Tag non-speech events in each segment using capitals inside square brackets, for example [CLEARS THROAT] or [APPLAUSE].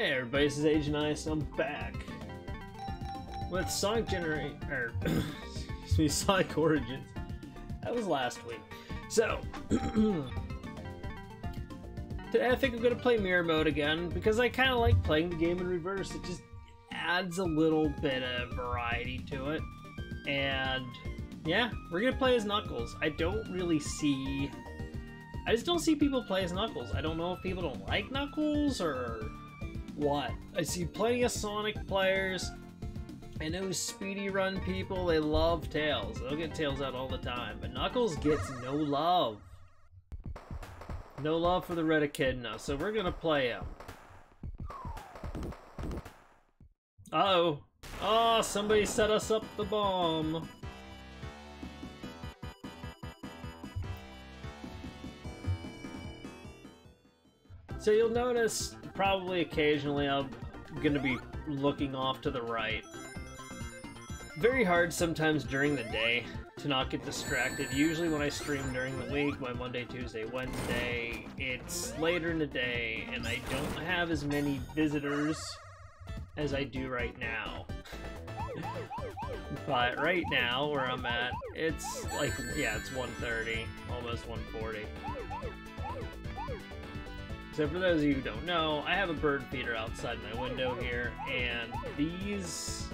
Hey everybody, this is Agent Ice, I'm back. With Sonic Generate, or, [COUGHS] excuse me, Sonic Origins. That was last week. So, [CLEARS THROAT] today I think I'm gonna play Mirror Mode again, because I kinda like playing the game in reverse. It just adds a little bit of variety to it. And, yeah, we're gonna play as Knuckles. I don't really see... I just don't see people play as Knuckles. I don't know if people don't like Knuckles, or what. I see plenty of Sonic players. I know Speedy Run people, they love Tails. They'll get Tails out all the time. But Knuckles gets no love. No love for the red echidna, so we're gonna play him. Uh oh Oh, somebody set us up the bomb. So you'll notice probably occasionally I'm going to be looking off to the right. Very hard sometimes during the day to not get distracted. Usually when I stream during the week, my Monday, Tuesday, Wednesday, it's later in the day and I don't have as many visitors as I do right now. [LAUGHS] but right now, where I'm at, it's like, yeah, it's 1.30, almost 1.40. So for those of you who don't know, I have a bird feeder outside my window here, and these...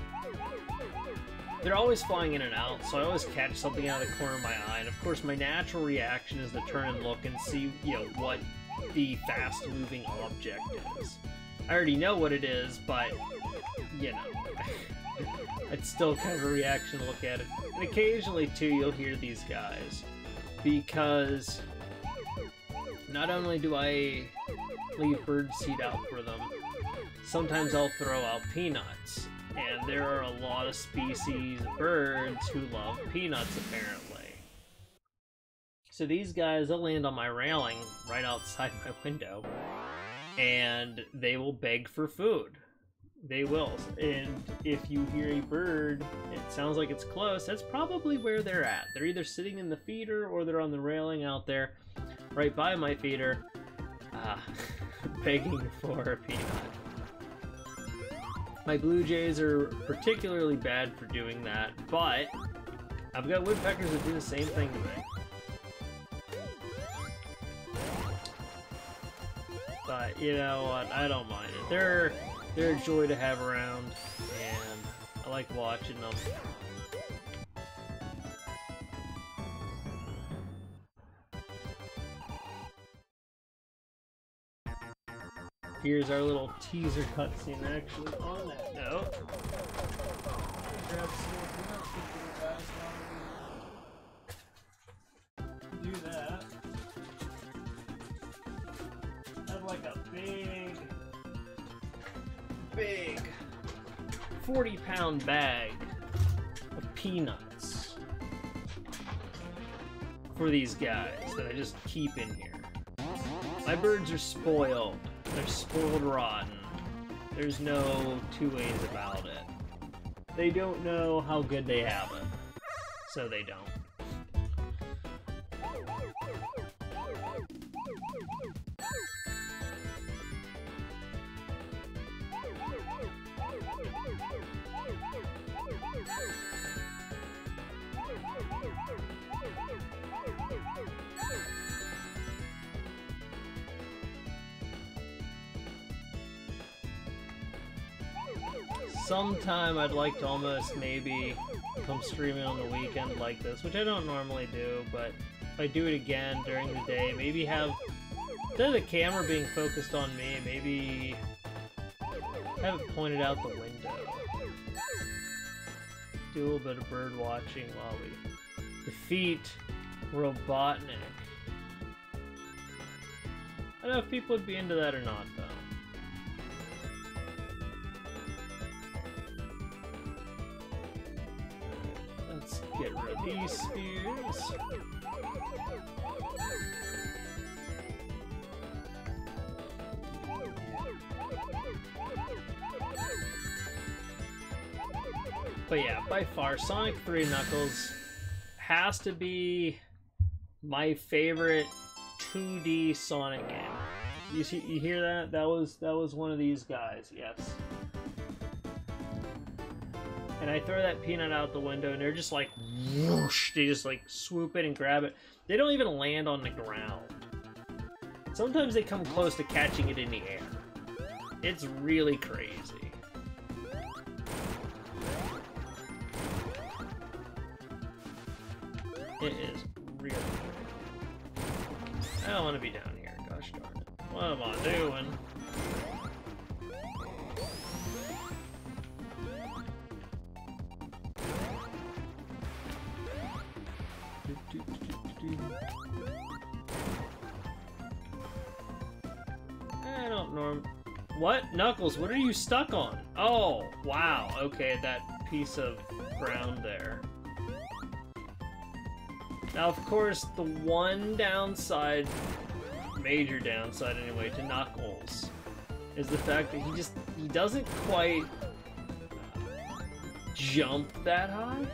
They're always flying in and out, so I always catch something out of the corner of my eye, and of course my natural reaction is to turn and look and see, you know, what the fast-moving object is. I already know what it is, but, you know, [LAUGHS] it's still kind of a reaction to look at it. And occasionally, too, you'll hear these guys, because not only do I leave bird seed out for them, sometimes I'll throw out peanuts. And there are a lot of species of birds who love peanuts, apparently. So these guys, they'll land on my railing right outside [LAUGHS] my window, and they will beg for food. They will. And if you hear a bird, it sounds like it's close, that's probably where they're at. They're either sitting in the feeder or they're on the railing out there right by my feeder, uh, [LAUGHS] begging for a peanut. My blue jays are particularly bad for doing that, but I've got woodpeckers that do the same thing to me. But you know what? I don't mind it. They're they're a joy to have around, and I like watching them. Here's our little teaser cutscene actually on that note. Do that. Big 40 pound bag of peanuts for these guys that I just keep in here. My birds are spoiled. They're spoiled rotten. There's no two ways about it. They don't know how good they have it. So they don't. Sometime I'd like to almost maybe come streaming on the weekend like this, which I don't normally do, but if I do it again during the day, maybe have, instead of the camera being focused on me, maybe have it pointed out the window. Do a little bit of bird watching while we defeat Robotnik. I don't know if people would be into that or not, though. But yeah, by far, Sonic 3 Knuckles has to be my favorite 2D Sonic game. You see, you hear that? That was that was one of these guys. Yes. And I throw that peanut out the window, and they're just like whoosh. They just like swoop it and grab it. They don't even land on the ground. Sometimes they come close to catching it in the air. It's really crazy. It is really I don't want to be down here, gosh darn it. What am I doing? What? Knuckles, what are you stuck on? Oh, wow. Okay, that piece of ground there. Now, of course, the one downside, major downside anyway, to Knuckles is the fact that he just, he doesn't quite jump that high.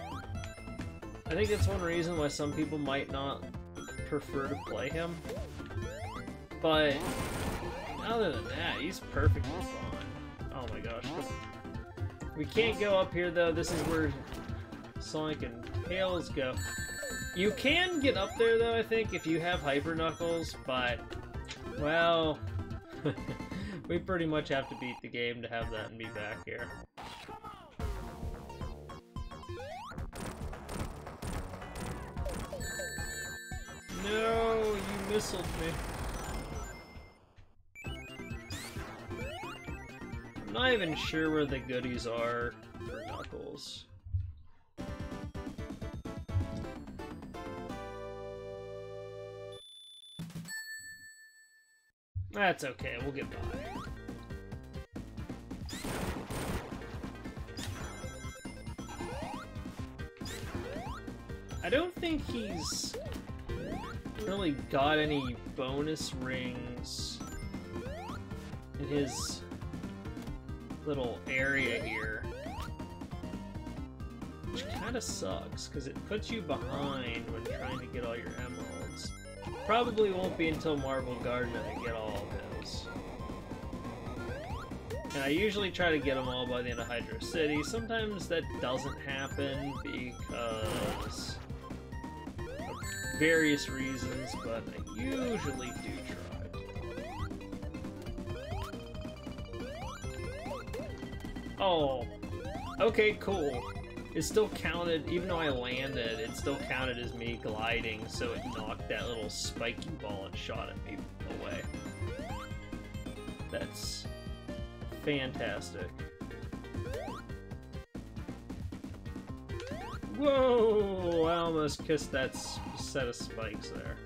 I think that's one reason why some people might not prefer to play him. But other than that, he's perfectly fine. Oh my gosh. We can't go up here though, this is where Sonic and Tails go. You can get up there though, I think, if you have Hyper Knuckles, but, well, [LAUGHS] we pretty much have to beat the game to have that and be back here. No, you missiled me. I'm not even sure where the goodies are for Knuckles. That's okay, we'll get by. I don't think he's really got any bonus rings in his little area here. Which kind of sucks, because it puts you behind when trying to get all your emeralds. Probably won't be until Marble Garden that I get all of those. And I usually try to get them all by the end of Hydro City. Sometimes that doesn't happen because of various reasons, but I usually do try. Oh, okay, cool it still counted, even though I landed, it still counted as me gliding, so it knocked that little spiky ball and shot at me away. That's fantastic. Whoa! I almost kissed that set of spikes there.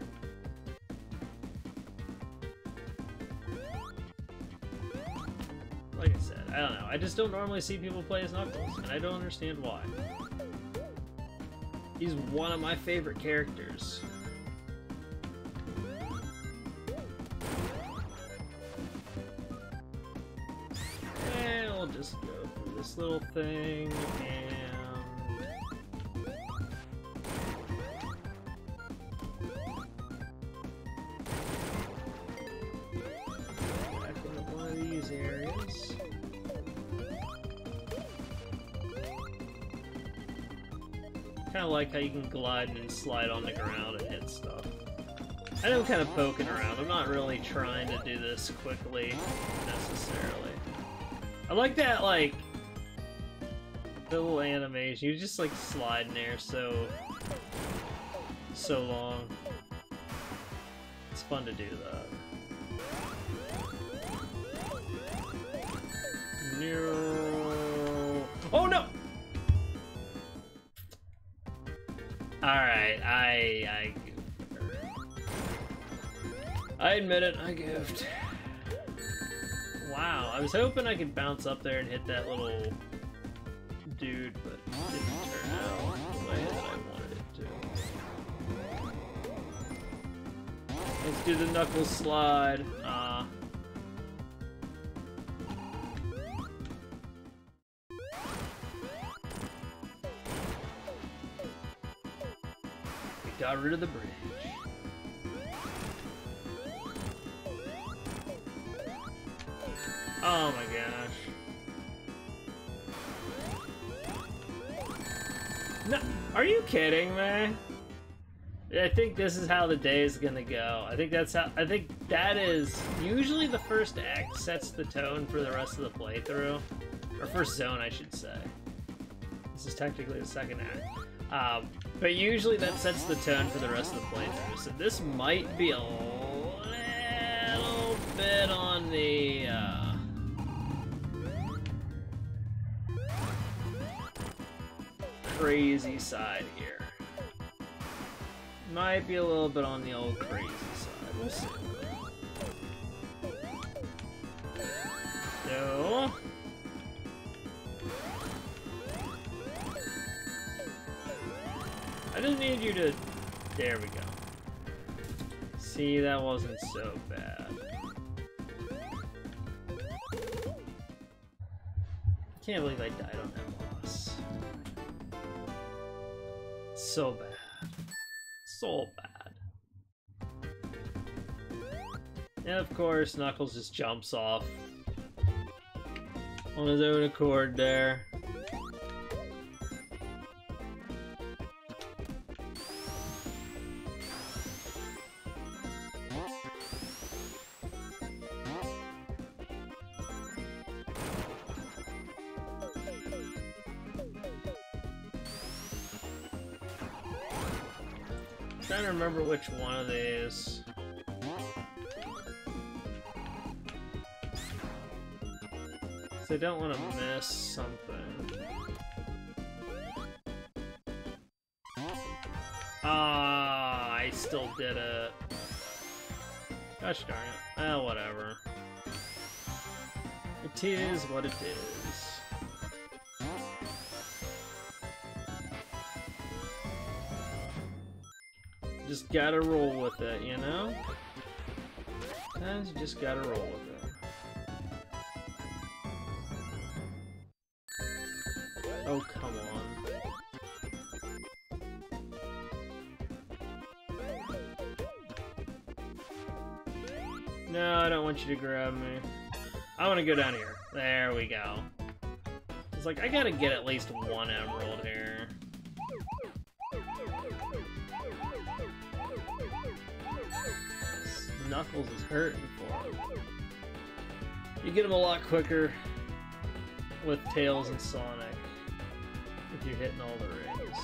Like I said, I don't know. I just don't normally see people play as Knuckles, and I don't understand why. He's one of my favorite characters. And we'll just go through this little thing, and... like how you can glide and slide on the ground and hit stuff. I know I'm kind of poking around. I'm not really trying to do this quickly, necessarily. I like that, like, the little animation. You just, like, slide in there so, so long. It's fun to do that. No. Alright, I, I I admit it, I goofed. Wow, I was hoping I could bounce up there and hit that little dude, but it didn't turn out the way that I wanted it to. Let's do the knuckle slide. Rid of the bridge. Oh my gosh. No, are you kidding me? I think this is how the day is gonna go. I think that's how. I think that is usually the first act sets the tone for the rest of the playthrough, or first zone, I should say. This is technically the second act, um, but usually that sets the tone for the rest of the playthrough. So this might be a little bit on the. Uh, crazy side here. Might be a little bit on the old crazy side. We'll see. No. You to... There we go. See, that wasn't so bad. Can't believe I died on that boss. So bad. So bad. And of course, Knuckles just jumps off on his own accord there. Which one of these. I don't want to miss something. Ah, I still did it. Gosh darn it. Ah, whatever. It is what it is. Just gotta roll with it, you know? Sometimes you just gotta roll with it. Oh, come on. No, I don't want you to grab me. I want to go down here. There we go. It's like, I gotta get at least one emerald here. Knuckles is hurting for him. You get him a lot quicker with Tails and Sonic if you're hitting all the rings.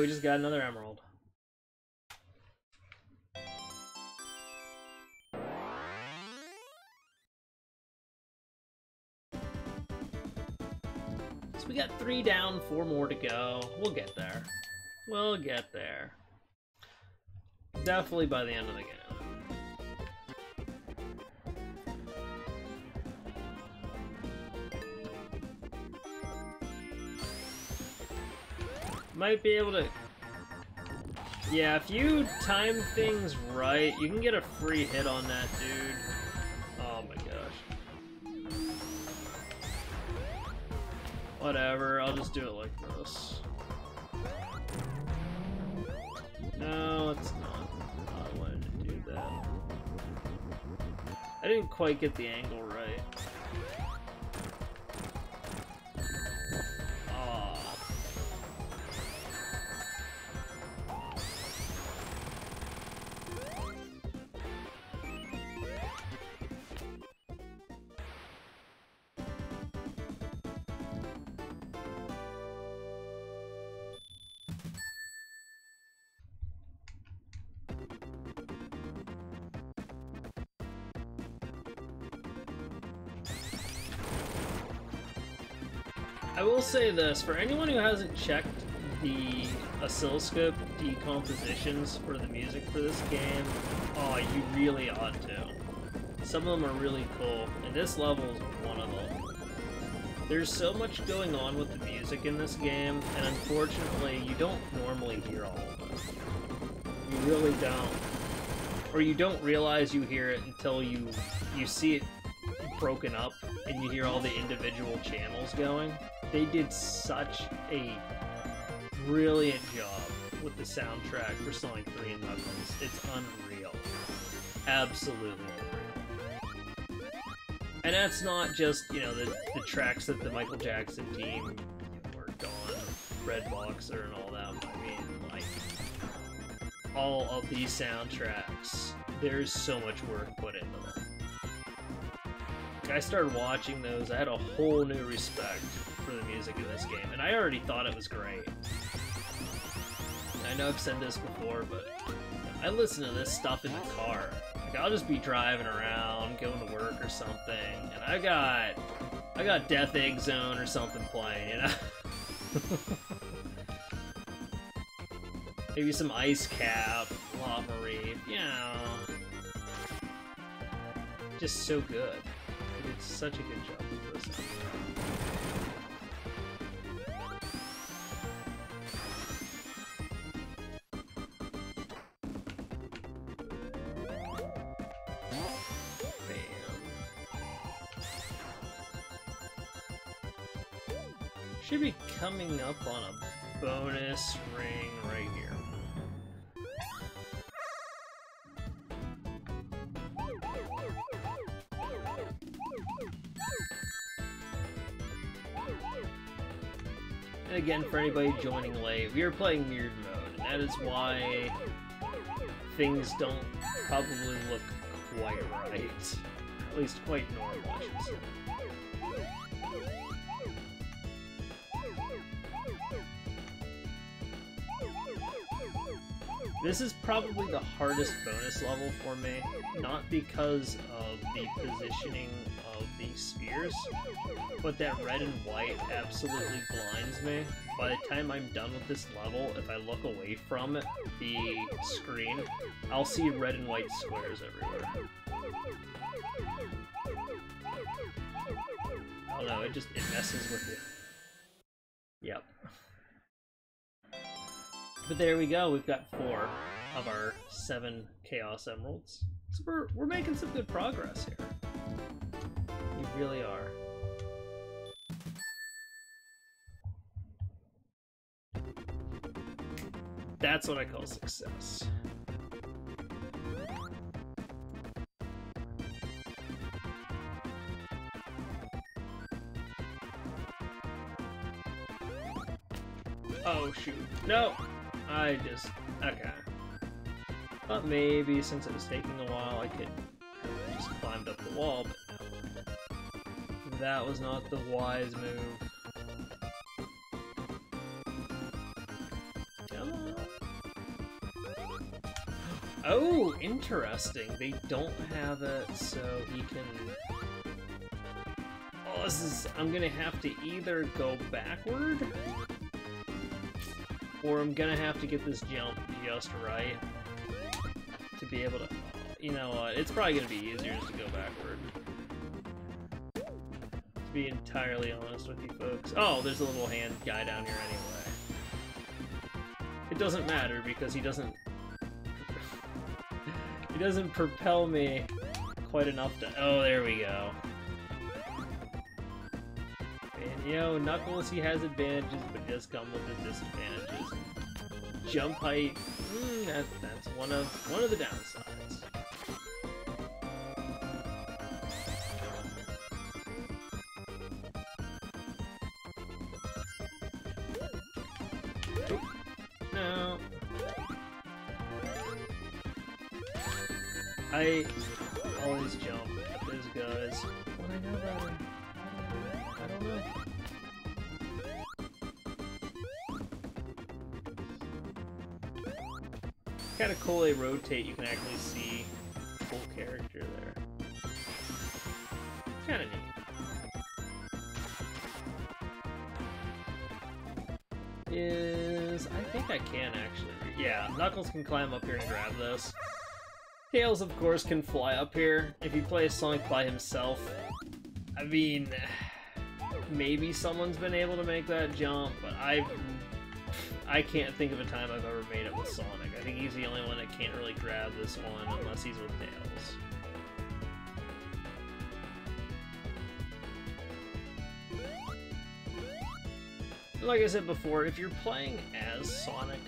We just got another emerald. So we got three down, four more to go. We'll get there. We'll get there. Definitely by the end of the game. Might be able to... Yeah, if you time things right, you can get a free hit on that dude. Oh my gosh. Whatever, I'll just do it like this. No, it's not. I wanted to do that. I didn't quite get the angle say this, for anyone who hasn't checked the oscilloscope decompositions for the music for this game, oh, you really ought to. Some of them are really cool, and this level is one of them. There's so much going on with the music in this game, and unfortunately, you don't normally hear all of it. You really don't. Or you don't realize you hear it until you you see it broken up you hear all the individual channels going. They did such a brilliant job with the soundtrack for Sonic 3 and Knuckles. It's unreal. Absolutely unreal. And that's not just, you know, the, the tracks that the Michael Jackson team worked on, Brad Buxer and all that. I mean, like, all of these soundtracks, there's so much work. I started watching those, I had a whole new respect for the music in this game, and I already thought it was great. I know I've said this before, but I listen to this stuff in the car. Like I'll just be driving around, going to work or something, and I got I got Death Egg Zone or something playing, you know. [LAUGHS] Maybe some Ice Cap, Lava Reef, you know. Just so good. Such a good job with this. Should be coming up on a bonus ring right here. Again, for anybody joining late, we are playing weird Mode, and that is why things don't probably look quite right. At least quite normal, I should say. This is probably the hardest bonus level for me, not because of the positioning spheres, but that red and white absolutely blinds me. By the time I'm done with this level, if I look away from the screen, I'll see red and white squares everywhere. Oh no, it just, it messes with you. Yep. But there we go, we've got four of our seven Chaos Emeralds. So we're, we're making some good progress here. Really are. That's what I call success. Oh shoot. No! I just... okay. Thought maybe since it was taking a while I could just climbed up the wall, but. That was not the wise move. Oh, interesting. They don't have it so he can... Oh, this is... I'm gonna have to either go backward or I'm gonna have to get this jump just right to be able to... You know what, it's probably gonna be easier just to go backward. Be entirely honest with you folks. Oh, there's a little hand guy down here anyway. It doesn't matter because he doesn't... [LAUGHS] he doesn't propel me quite enough to... Oh, there we go. And, you know, Knuckles, he has advantages, but he does come with his disadvantages. Jump height, mm, that, that's one of one of the downsides. They rotate, you can actually see full character there. It's kind of neat. is... I think I can actually. Yeah, Knuckles can climb up here and grab this. Tails, of course, can fly up here. If you play Sonic by himself, I mean, maybe someone's been able to make that jump, but I I can't think of a time I've ever made it with Sonic. He's the only one that can't really grab this one unless he's with Tails. Like I said before, if you're playing as Sonic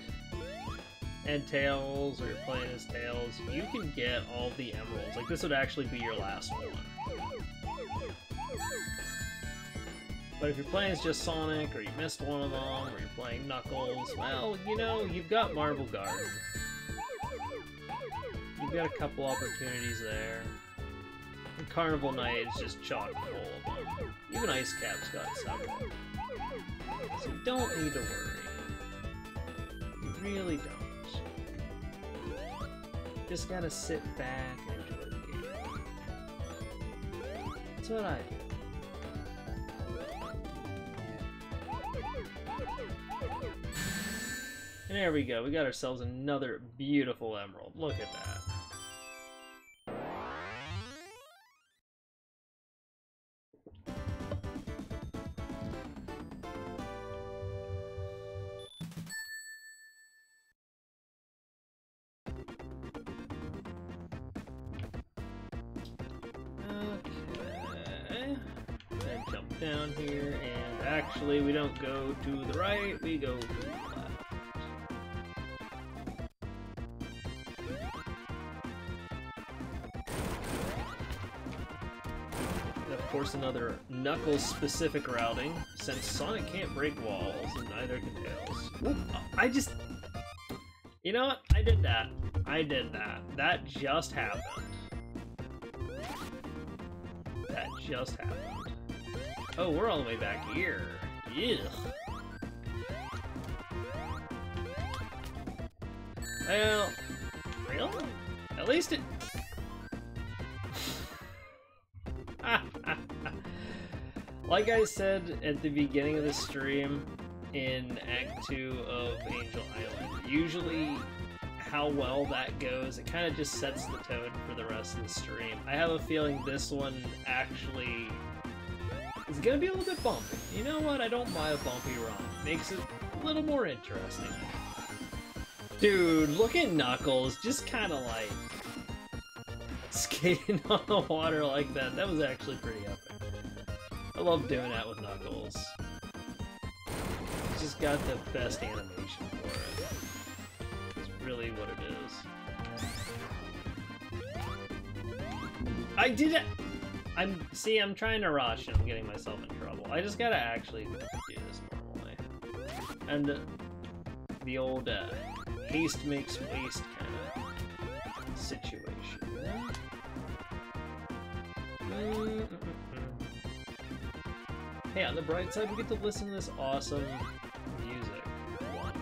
and Tails, or you're playing as Tails, you can get all the emeralds. Like, this would actually be your last one. But if you're playing as just Sonic, or you missed one of them, or you're playing Knuckles, well, you know, you've got Marble Garden. You've got a couple opportunities there. And Carnival Night is just chock full of them. Even Ice Cap's got several. So you don't need to worry. You really don't. Just gotta sit back and enjoy the game. That's what I do. And there we go, we got ourselves another beautiful emerald. Look at that. Down here, and actually we don't go to the right, we go course another Knuckles-specific routing, since Sonic can't break walls, and neither can Tails. I just... You know what? I did that. I did that. That just happened. That just happened. Oh, we're all the way back here. Ugh. Well, really? At least it... like I said at the beginning of the stream in Act 2 of Angel Island, usually how well that goes, it kind of just sets the tone for the rest of the stream. I have a feeling this one actually is gonna be a little bit bumpy. You know what? I don't mind a bumpy run. Makes it a little more interesting. Dude, look at Knuckles, just kind of like skating [LAUGHS] on the water like that. That was actually pretty. I love doing that with Knuckles. He's just got the best animation for it. It's really what it is. I did it! I'm see. I'm trying to rush, and I'm getting myself in trouble. I just gotta actually do this normally, and the old uh, haste makes waste kind of situation. -mm -mm. Hey, on the bright side, we get to listen to this awesome music. Wander.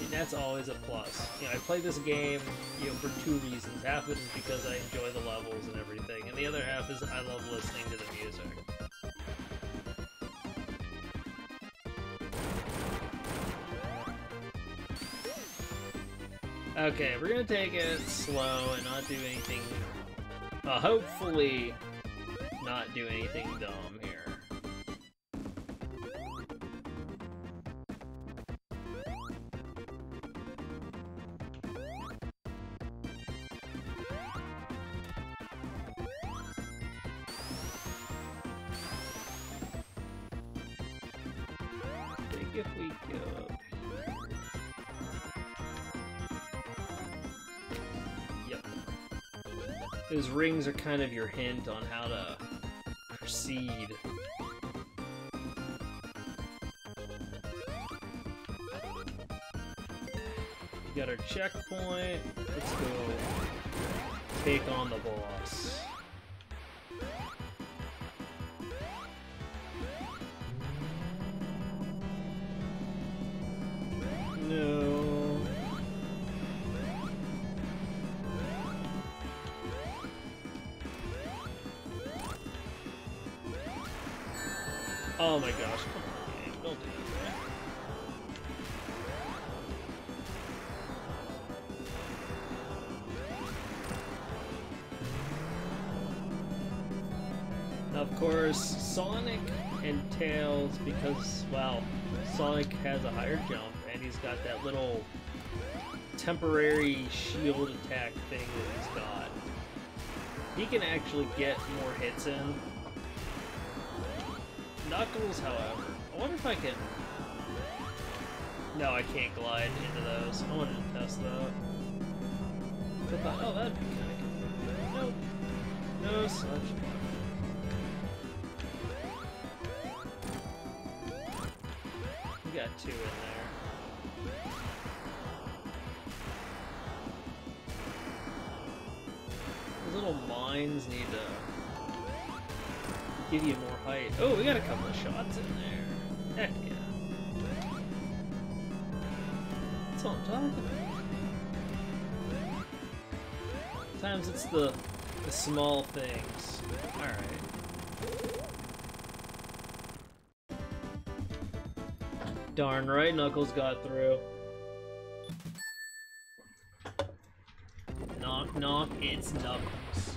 And that's always a plus. You know, I play this game, you know, for two reasons. Half of it is because I enjoy the levels and everything, and the other half is I love listening to the music. Okay, we're gonna take it slow and not do anything... Uh, hopefully not do anything dumb here. Rings are kind of your hint on how to proceed. We got our checkpoint. Let's go take on the boss. Oh my gosh, come on, game. Don't do that. Of course, Sonic and Tails, because, well, Sonic has a higher jump, and he's got that little temporary shield attack thing that he's got. He can actually get more hits in. Knuckles, however, I wonder if I can... No, I can't glide into those. I wanted to test that. I thought, oh, that'd be kind of good. Nope. No such We got two in there. Those little mines need to give you. Oh, we got a couple of shots in there. Heck yeah. That's what I'm talking about. Sometimes it's the, the small things. Alright. Darn right Knuckles got through. Knock knock, it's Knuckles.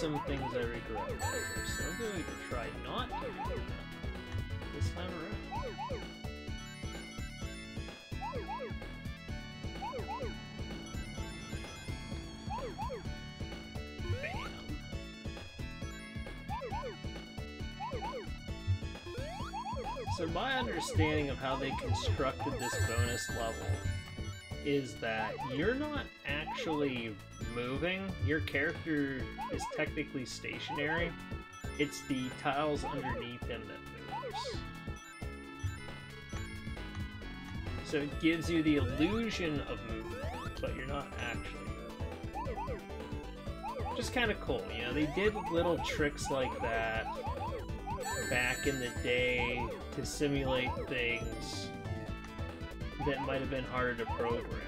Some things I regret later, so I'm going to try not to do that this time around. So my understanding of how they constructed this bonus level is that you're not actually moving. Your character is technically stationary. It's the tiles underneath him that moves. So it gives you the illusion of movement, but you're not actually moving. Just kind of cool, you know, they did little tricks like that back in the day to simulate things that might have been harder to program.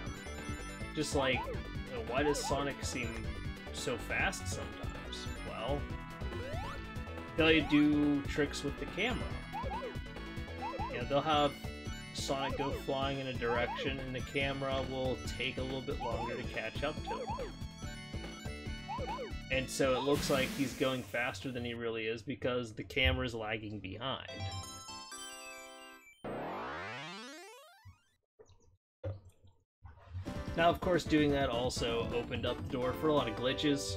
Just like, why does Sonic seem so fast sometimes? Well, they'll do tricks with the camera. You know, they'll have Sonic go flying in a direction and the camera will take a little bit longer to catch up to him. And so it looks like he's going faster than he really is because the camera's lagging behind. Now, of course, doing that also opened up the door for a lot of glitches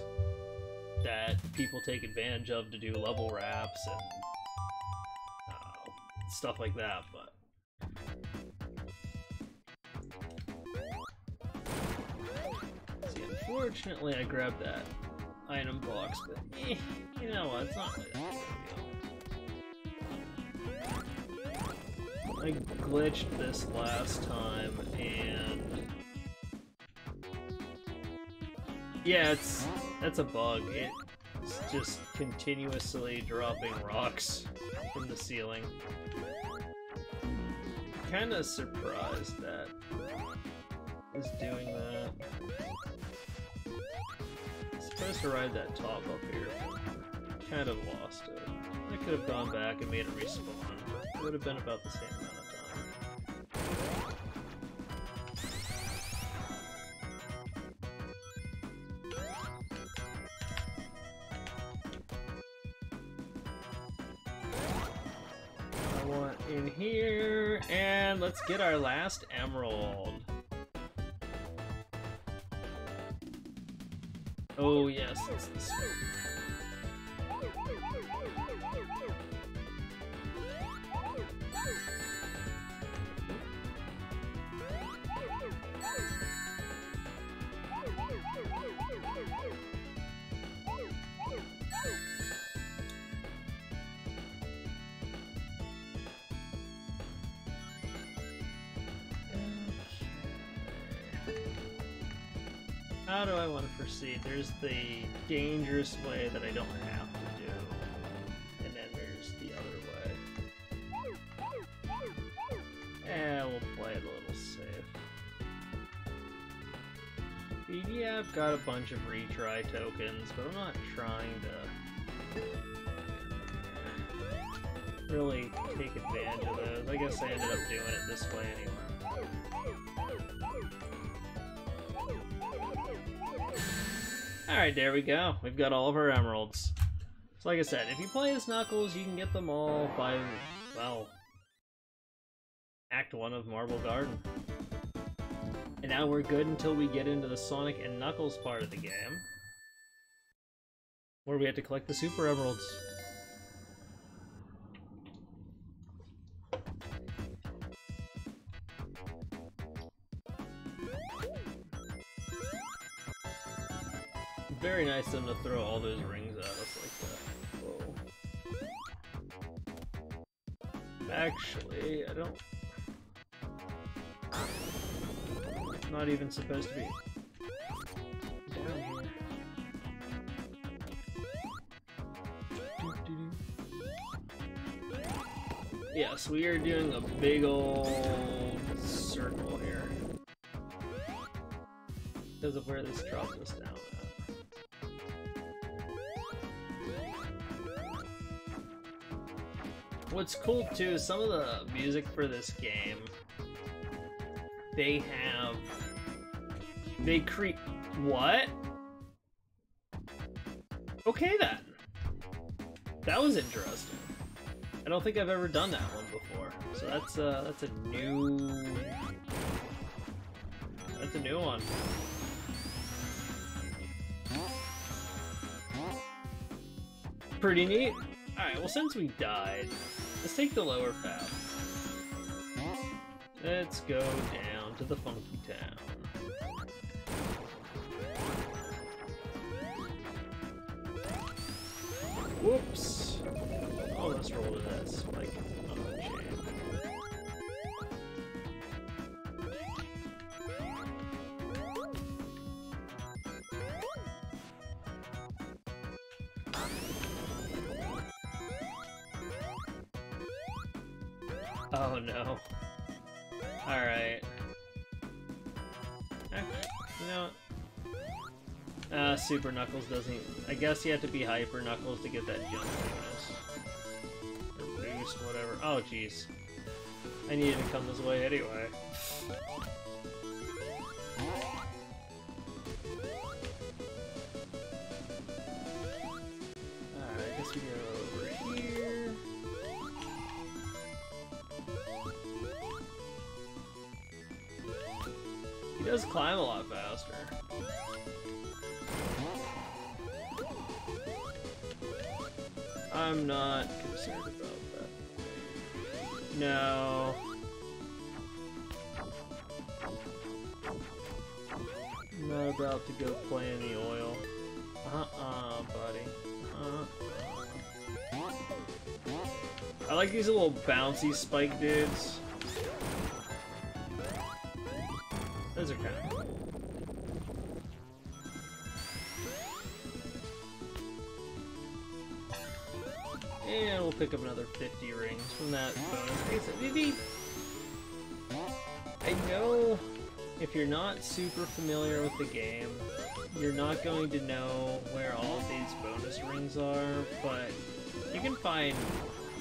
that people take advantage of to do level wraps and uh, stuff like that, but... See, unfortunately, I grabbed that item box, but eh, you know what, it's not really that. I glitched this last time, and Yeah, it's that's a bug. It's just continuously dropping rocks from the ceiling. Kinda surprised that is doing that. It's supposed to ride that top up here. Kind of lost it. I could have gone back and made it respawn. It would have been about the same amount let's get our last emerald. Oh yes, it's. There's the dangerous way that I don't have to do, and then there's the other way. Eh, we'll play it a little safe. Yeah, I've got a bunch of retry tokens, but I'm not trying to really take advantage of those. I guess I ended up doing it this way anyway. Alright, there we go. We've got all of our emeralds. So like I said, if you play as Knuckles, you can get them all by, well, Act 1 of Marble Garden. And now we're good until we get into the Sonic and Knuckles part of the game. Where we have to collect the Super Emeralds. Nice of them to throw all those rings at us like that. Whoa. Actually, I don't... It's not even supposed to be. Yes, we are doing a big old circle here. Because of where this dropped us down What's cool too is some of the music for this game, they have, they create, what? Okay then. That was interesting. I don't think I've ever done that one before. So that's uh that's a new that's a new one. Pretty neat. Alright, well since we died, let's take the lower path. Let's go down to the funky Oh no. Alright. You know? Uh, Super Knuckles doesn't... I guess you have to be Hyper Knuckles to get that jump bonus. Or boost, whatever. Oh, jeez. I needed to come this way anyway. Go play in the oil. Uh-uh, buddy. Uh-uh. I like these little bouncy spike dudes. Those are kind of cool. And we'll pick up another 50 rings from that you're not super familiar with the game, you're not going to know where all these bonus rings are, but you can find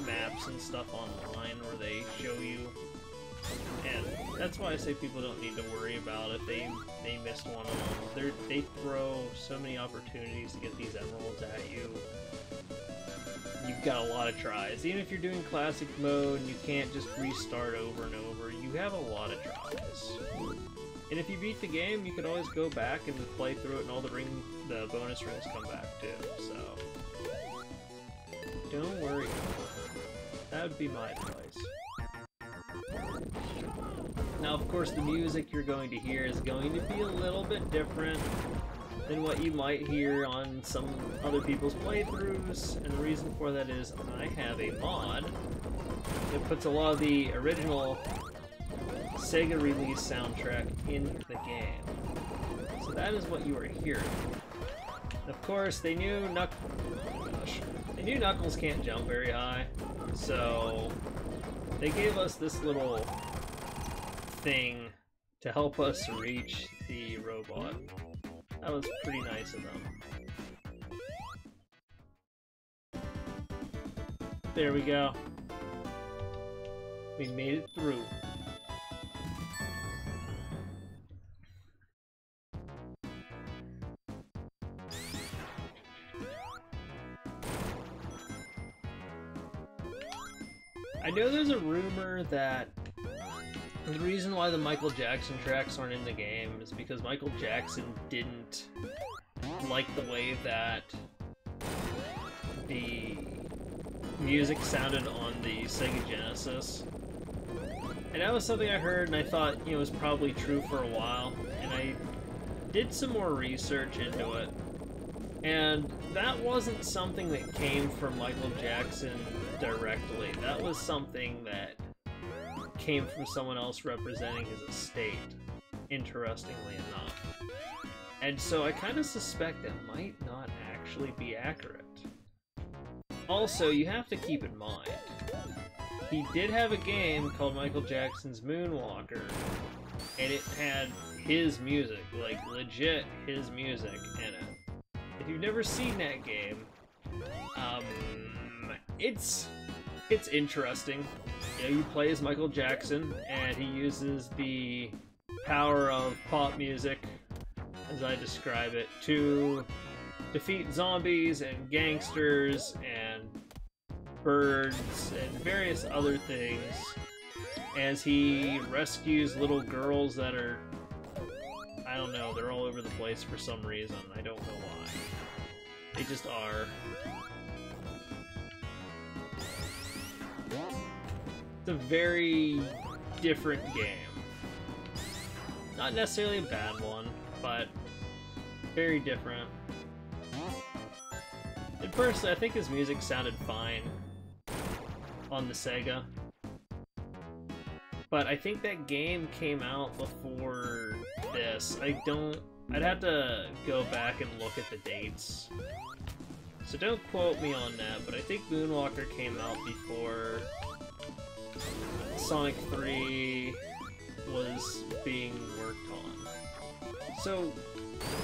maps and stuff online where they show you and that's why I say people don't need to worry about if they they missed one of them. They're, they throw so many opportunities to get these emeralds at you you've got a lot of tries. Even if you're doing classic mode and you can't just restart over and over, you have a lot of tries. And if you beat the game, you can always go back and play through it and all the ring the bonus rings come back too, so don't worry. That would be my advice. Now, of course, the music you're going to hear is going to be a little bit different than what you might hear on some other people's playthroughs, and the reason for that is I have a mod that puts a lot of the original Sega release soundtrack in the game. So that is what you are hearing. Of course, they knew Knuck they knew Knuckles can't jump very high, so they gave us this little thing to help us reach the robot. That was pretty nice of them. There we go. We made it through. I know there's a rumor that the reason why the Michael Jackson tracks aren't in the game is because Michael Jackson didn't like the way that the music sounded on the Sega Genesis. And that was something I heard and I thought, you know, was probably true for a while. And I did some more research into it. And that wasn't something that came from Michael Jackson directly. That was something that came from someone else representing his estate, interestingly enough. And so I kind of suspect that might not actually be accurate. Also, you have to keep in mind, he did have a game called Michael Jackson's Moonwalker, and it had his music, like legit his music in it. If you've never seen that game, um, it's it's interesting. You you play as Michael Jackson, and he uses the power of pop music, as I describe it, to defeat zombies and gangsters and birds and various other things as he rescues little girls that are I don't know, they're all over the place for some reason. I don't know why. They just are. It's a very different game. Not necessarily a bad one, but very different. And personally, I think his music sounded fine on the Sega. But I think that game came out before this. I don't... I'd have to go back and look at the dates. So don't quote me on that, but I think Moonwalker came out before Sonic 3 was being worked on. So,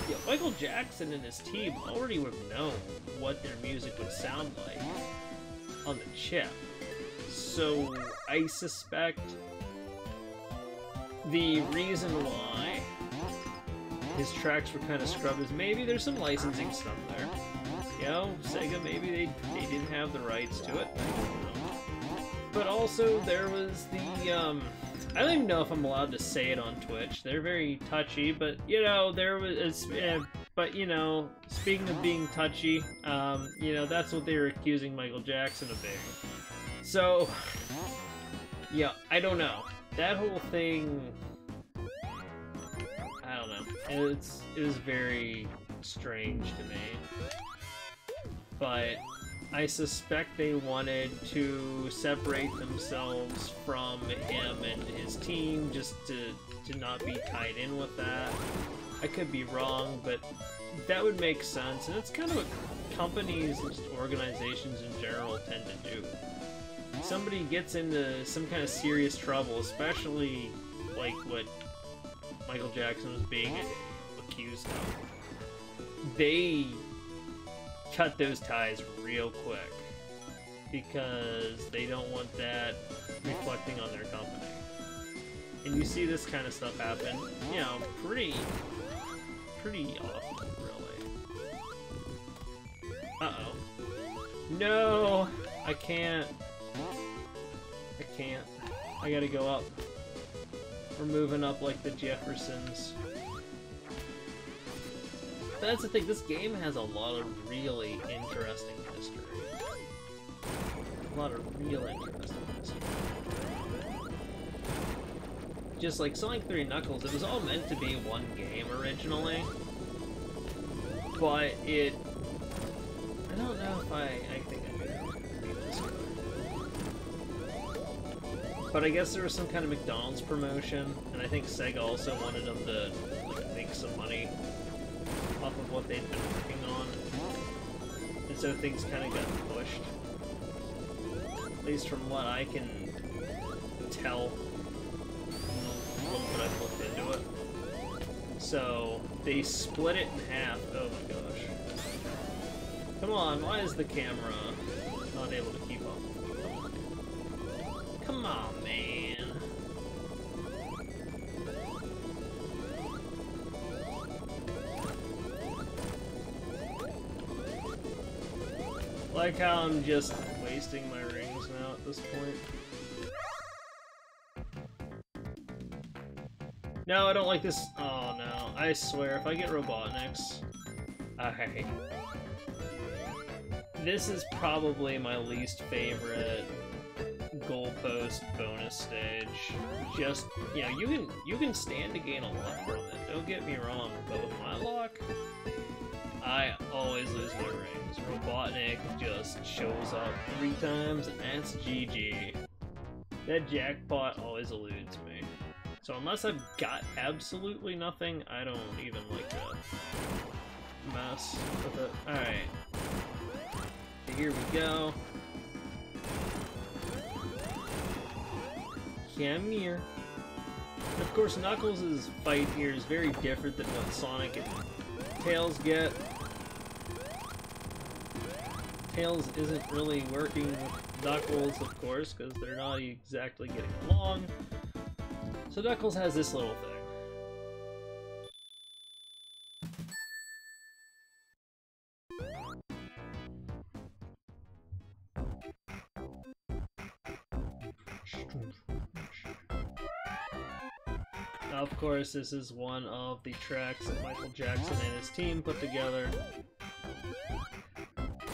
yeah, Michael Jackson and his team already would have known what their music would sound like on the chip. So, I suspect the reason why his tracks were kind of scrubbed is maybe there's some licensing stuff there. You know, Sega, maybe they, they didn't have the rights to it. But also, there was the, um, I don't even know if I'm allowed to say it on Twitch. They're very touchy, but, you know, there was, uh, but, you know, speaking of being touchy, um, you know, that's what they were accusing Michael Jackson of being. So, yeah, I don't know. That whole thing, I don't know. It's, it was very strange to me. But I suspect they wanted to separate themselves from him and his team just to, to not be tied in with that. I could be wrong, but that would make sense, and it's kind of what companies and organizations in general tend to do. Somebody gets into some kind of serious trouble, especially like what Michael Jackson was being accused of. They cut those ties real quick because they don't want that reflecting on their company. And you see this kind of stuff happen, you know, pretty, pretty often, really. Uh-oh. No! I can't. I can't. I gotta go up. We're moving up like the Jeffersons. That's the thing, this game has a lot of really interesting history. A lot of real interesting history. Just like Sonic 3 Knuckles, it was all meant to be one game originally. But it... I don't know if I... I think I could this. But I guess there was some kind of McDonald's promotion, and I think Sega also wanted them to like, make some money off of what they'd been working on. And so things kind of got pushed. At least from what I can tell I've looked into it. So, they split it in half. Oh my gosh. Come on, why is the camera not able to keep up? Come on, man. Like how I'm just wasting my rings now at this point. No, I don't like this. Oh no, I swear, if I get Robotniks, I. This is probably my least favorite goalpost bonus stage. Just, you know, you can you can stand to gain a lot from it. Don't get me wrong, but with my luck, I always lose my rings. Robotnik just shows up three times, and that's GG. That jackpot always eludes me. So unless I've got absolutely nothing, I don't even like to mess with it. Alright. Here we go. Come here. Of course, Knuckles' fight here is very different than what Sonic and Tails get. Tails isn't really working with Knuckles, of course, because they're not exactly getting along. So Knuckles has this little thing. Of course, this is one of the tracks that Michael Jackson and his team put together.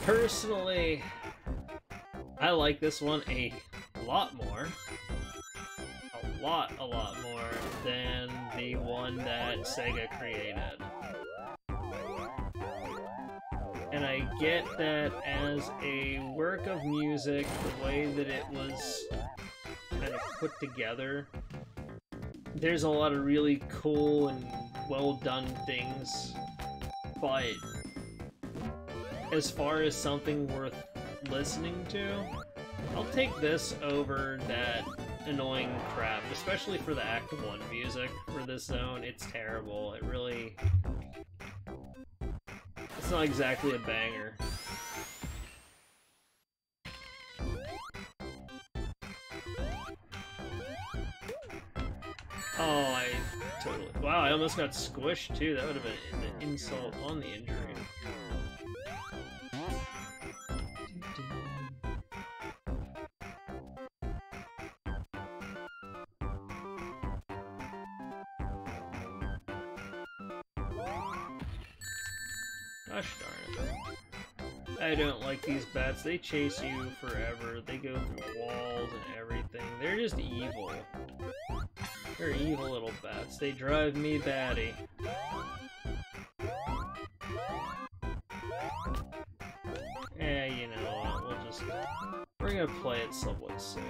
Personally, I like this one a lot more. A lot, a lot more than the one that Sega created. And I get that as a work of music, the way that it was kind of put together, there's a lot of really cool and well done things, but as far as something worth listening to, I'll take this over that annoying crap, especially for the Act 1 music for this zone. It's terrible. It really... It's not exactly a banger. Oh, I totally... Wow, I almost got squished too. That would have been an insult on the injury. Don't like these bats. They chase you forever. They go through walls and everything. They're just evil. They're evil little bats. They drive me batty. Eh, you know what, we'll just... We're gonna play it somewhat safe.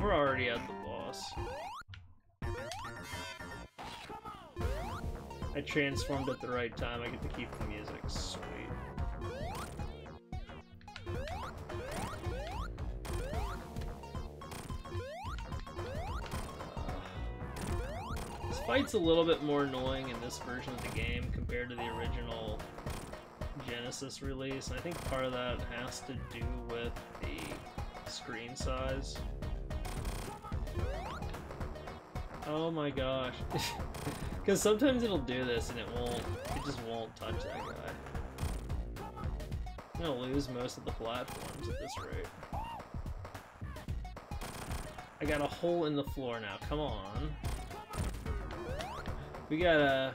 We're already at the boss. I transformed at the right time, I get to keep the music. Sweet. This fight's a little bit more annoying in this version of the game compared to the original Genesis release. I think part of that has to do with the screen size. Oh my gosh. [LAUGHS] Because sometimes it'll do this and it won't, it just won't touch that guy. I'm gonna lose most of the platforms at this rate. I got a hole in the floor now, come on. We got a...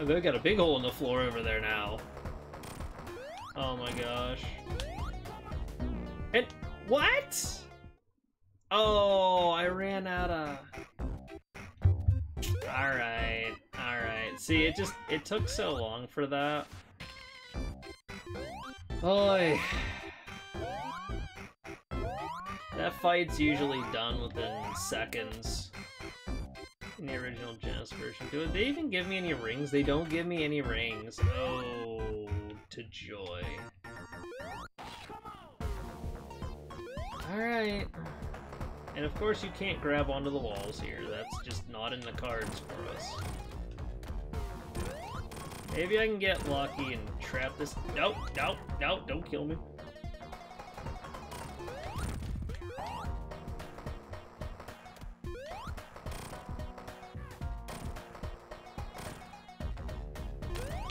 Oh, we got a big hole in the floor over there now. Oh my gosh. And... What? Oh, I ran out of... Alright, alright. See, it just, it took so long for that. Boy. That fight's usually done within seconds in the original Genesis version. Do they even give me any rings? They don't give me any rings. Oh, to joy. Alright. And of course you can't grab onto the walls here. That's just not in the cards for us. Maybe I can get lucky and trap this- No, no, no, don't kill me.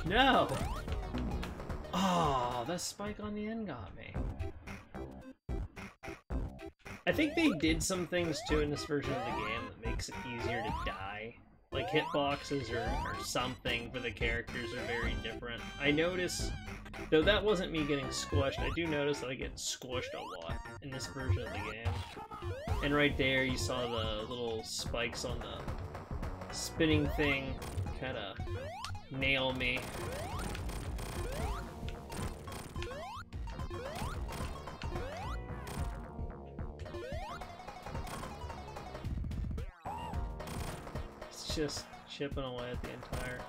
No! Ah, oh, the spike on the end got me. Think they did some things too in this version of the game that makes it easier to die. Like hitboxes or, or something for the characters are very different. I notice, though that wasn't me getting squished, I do notice that I get squished a lot in this version of the game. And right there you saw the little spikes on the spinning thing kind of nail me. Just chipping away at the entire...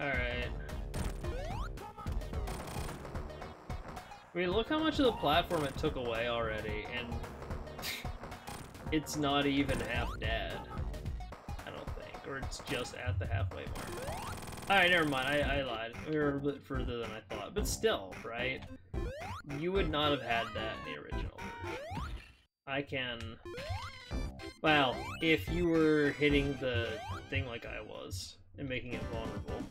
Alright. I mean, look how much of the platform it took away already, and it's not even half dead. I don't think, or it's just at the halfway mark. Alright, never mind, I, I lied. We were a bit further than I thought, but still, right? You would not have had that in the original. I can... Well, if you were hitting the thing like I was, and making it vulnerable.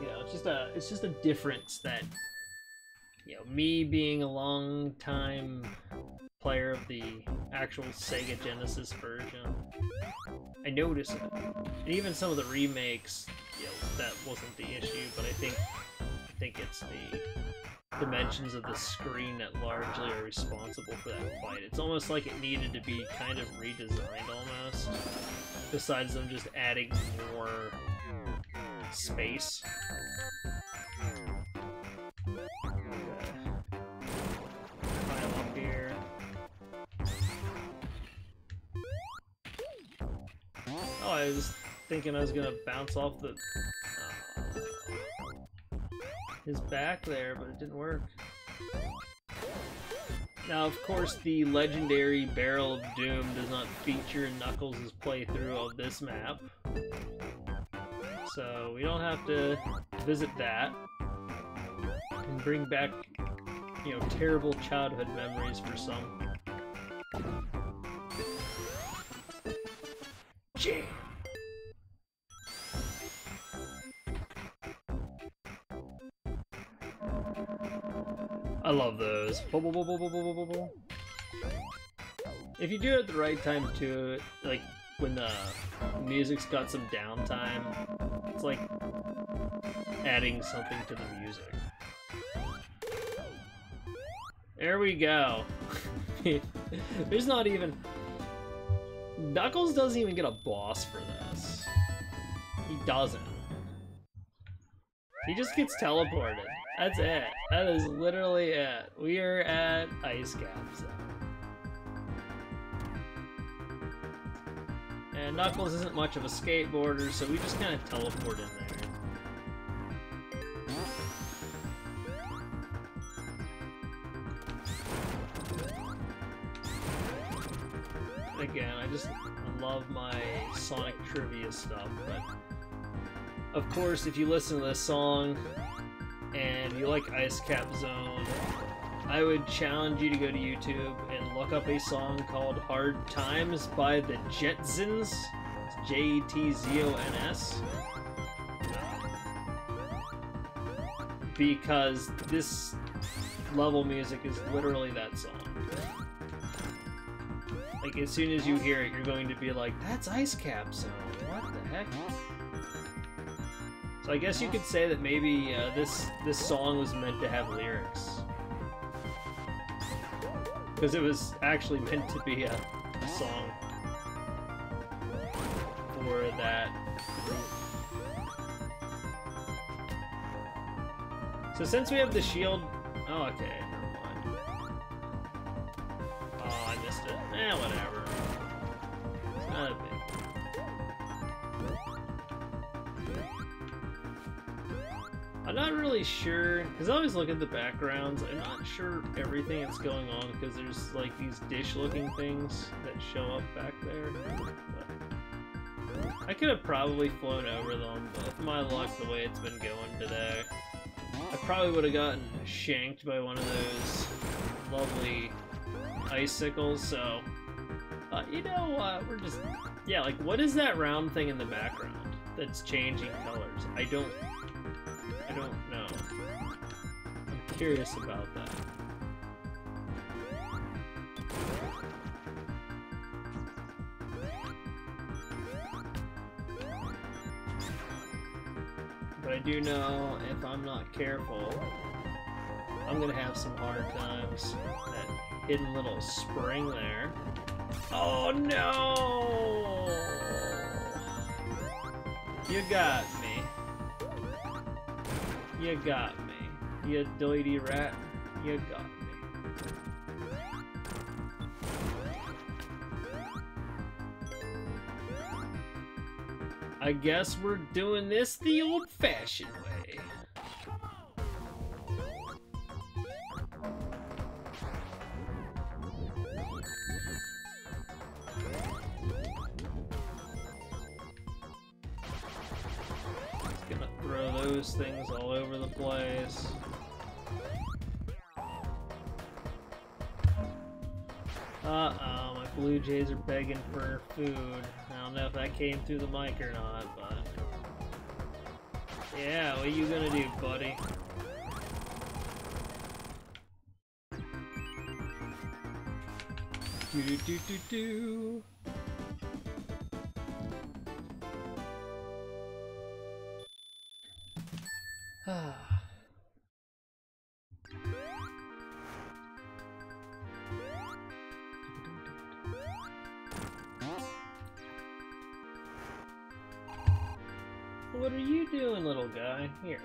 You know, it's just a it's just a difference that you know, me being a long time player of the actual Sega Genesis version, I notice it. And even some of the remakes, you know, that wasn't the issue, but I think I think it's the dimensions of the screen that largely are responsible for that fight. It's almost like it needed to be kind of redesigned almost, besides them just adding more space. Oh, I was thinking I was gonna bounce off the... uh, his back there, but it didn't work. Now, of course, the legendary Barrel of Doom does not feature Knuckles' playthrough of this map. So we don't have to visit that. And bring back, you know, terrible childhood memories for some. Jam! I love those. If you do it at the right time too, like when the music's got some downtime, it's like adding something to the music. There we go. [LAUGHS] There's not even... Knuckles doesn't even get a boss for this. He doesn't. He just gets teleported. That's it. That is literally it. We are at Ice Cap Zone. And Knuckles isn't much of a skateboarder, so we just kind of teleport in there. Again, I just love my Sonic trivia stuff, but of course, if you listen to this song you like Ice Cap Zone, I would challenge you to go to YouTube and look up a song called Hard Times by the Jetzons. J E T Z O N S. because this level music is literally that song. Like, as soon as you hear it, you're going to be like, that's Ice Cap Zone. What the heck? So I guess you could say that maybe uh, this this song was meant to have lyrics. Because it was actually meant to be a, a song. For that. So since we have the shield... Oh, okay, really sure, because I always look at the backgrounds, I'm not sure everything that's going on, because there's, like, these dish-looking things that show up back there. But I could have probably flown over them, but with my luck the way it's been going today, I probably would have gotten shanked by one of those lovely icicles, so... Uh, you know what, we're just... Yeah, like, what is that round thing in the background that's changing colors? I don't... curious about that. But I do know if I'm not careful, I'm gonna have some hard times. That hidden little spring there. Oh no! You got me. You got me. You doity rat. You got me. I guess we're doing this the old-fashioned way. Things all over the place. Uh-oh, my Blue Jays are begging for food. I don't know if that came through the mic or not, but... Yeah, what are you gonna do, buddy? Do do do do do. Little guy? Here.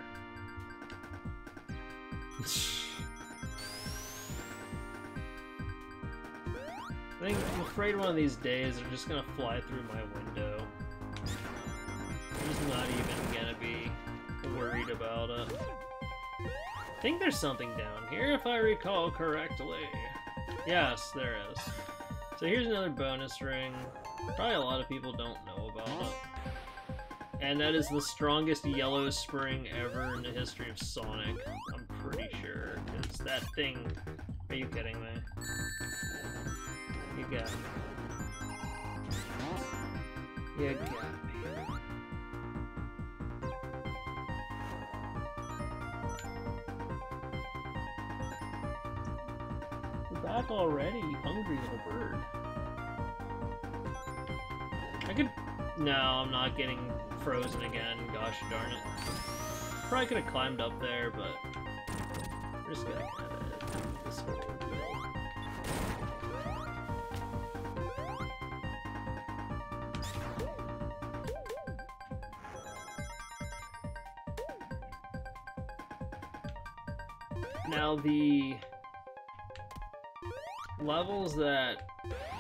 I think I'm afraid one of these days they're just gonna fly through my window. I'm just not even gonna be worried about it. I think there's something down here, if I recall correctly. Yes, there is. So here's another bonus ring. Probably a lot of people don't know about it. And that is the strongest yellow spring ever in the history of Sonic. I'm pretty sure. It's that thing. Are you kidding me? You got me. You got me. Back already, hungry little bird. I could... No, I'm not getting frozen again, gosh darn it. Probably could have climbed up there, but... We're just gonna kinda this whole. Now the levels that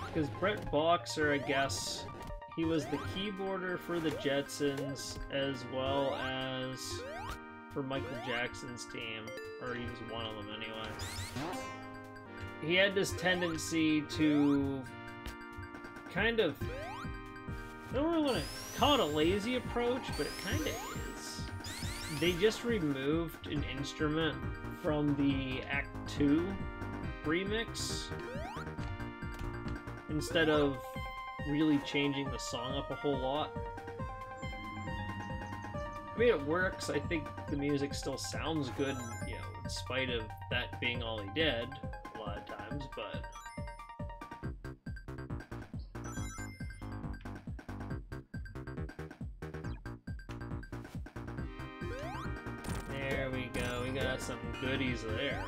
because Brad Buxer, I guess, he was the keyboarder for the Jetzons as well as for Michael Jackson's team, or he was one of them anyway. He had this tendency to kind of, I don't really want to call it a lazy approach, but it kind of is. They just removed an instrument from the Act 2 remix instead of really changing the song up a whole lot. I mean, it works. I think the music still sounds good, you know, in spite of that being all he did a lot of times, but... There we go, we got some goodies there.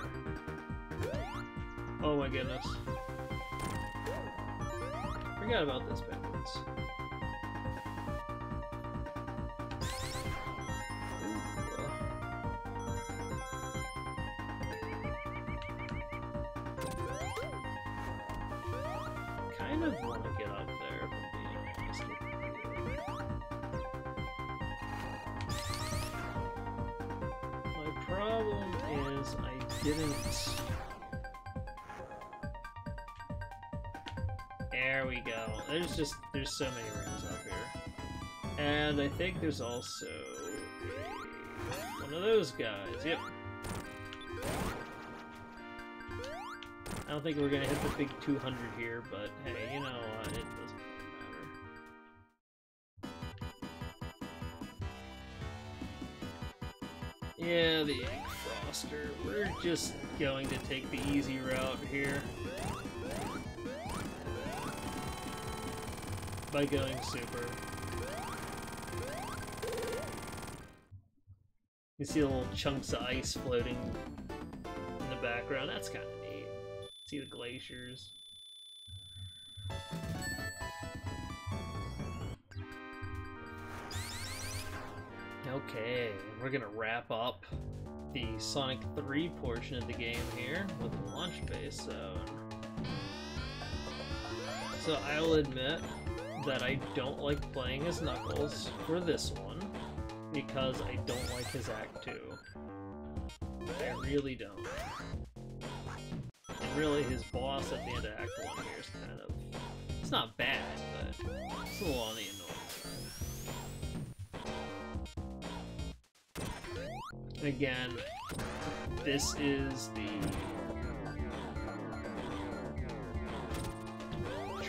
Oh my goodness. Forgot about this backwards. There's so many rooms up here. And I think there's also one of those guys. Yep. I don't think we're gonna hit the big 200 here, but hey, you know what? It doesn't matter. Yeah, the Egg Froster. We're just going to take the easy route here. By going super. You see little chunks of ice floating in the background. That's kind of neat. See the glaciers. Okay, we're gonna wrap up the Sonic 3 portion of the game here with the launch base zone. So I'll admit that I don't like playing as Knuckles for this one because I don't like his Act 2. I really don't. And really his boss at the end of Act 1 here is kind of... It's not bad, but it's a little on the annoying side. Again, this is the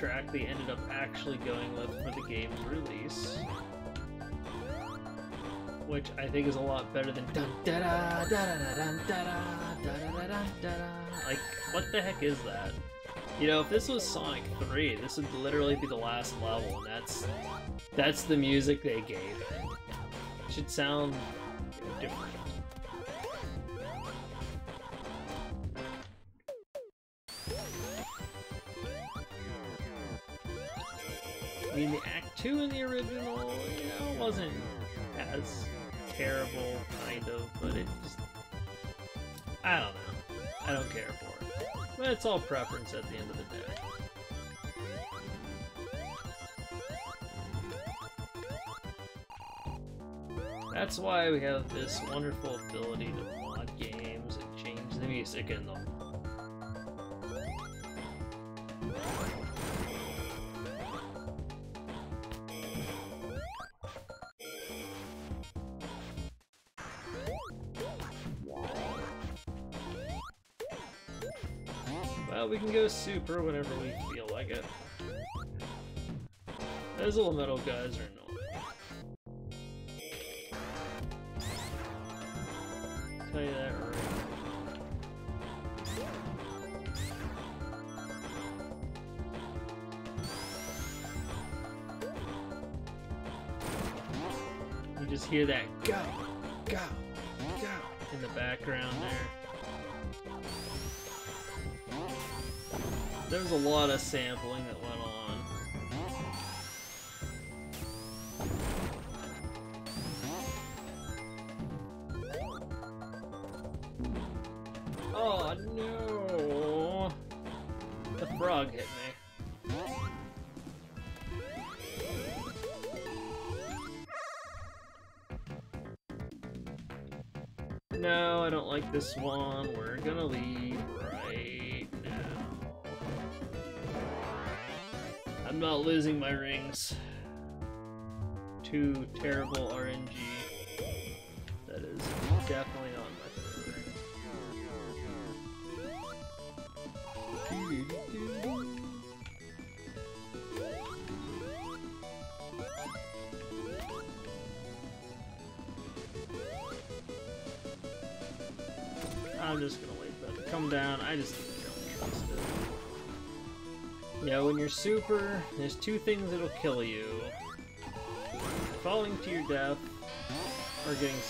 track they ended up actually going with for the game's release. Which I think is a lot better than dun da da da da da da da da da Like, what the heck is that? You know, if this was Sonic 3, this would literally be the last level, and that's that's the music they gave it. it should sound different. Mean, the Act 2 in the original, you know, wasn't as terrible, kind of, but it just... I don't know. I don't care for it. But it's all preference at the end of the day. That's why we have this wonderful ability to mod games and change the music in them. Go super whenever we feel like it. Those little metal guys are annoying. Tell you that right. You just hear that go, There was a lot of sampling my rings. Too terrible RNG. That is definitely Yeah, super, there's two things that'll kill you. Falling to your death, or getting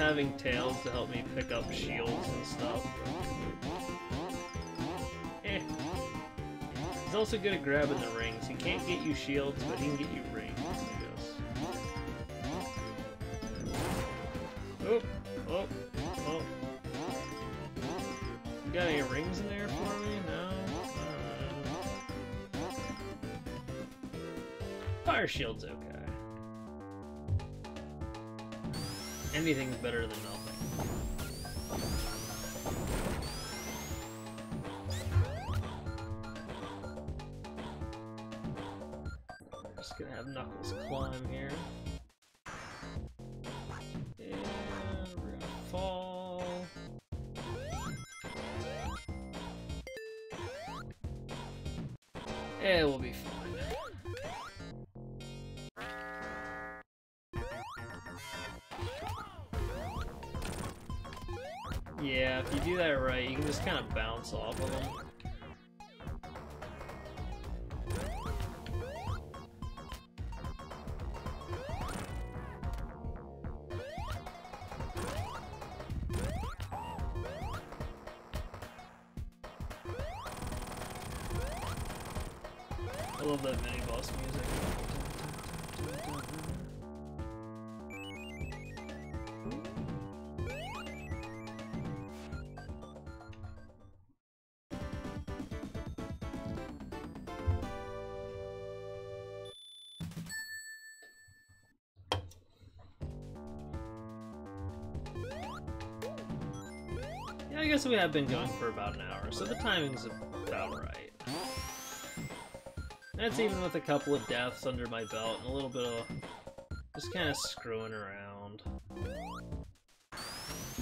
having tails to help me pick up shields and stuff. Eh. He's also good at grabbing the rings. He can't get you shields, but he can get you rings, I guess. Oh, oh, oh. You got any rings in there for me? No? Alright. Fire shield's okay. Anything's better than nothing. Just kind of bounce off of them. I love that mini boss music. Guess we have been going for about an hour, so the timing's about right. That's even with a couple of deaths under my belt and a little bit of just kind of screwing around.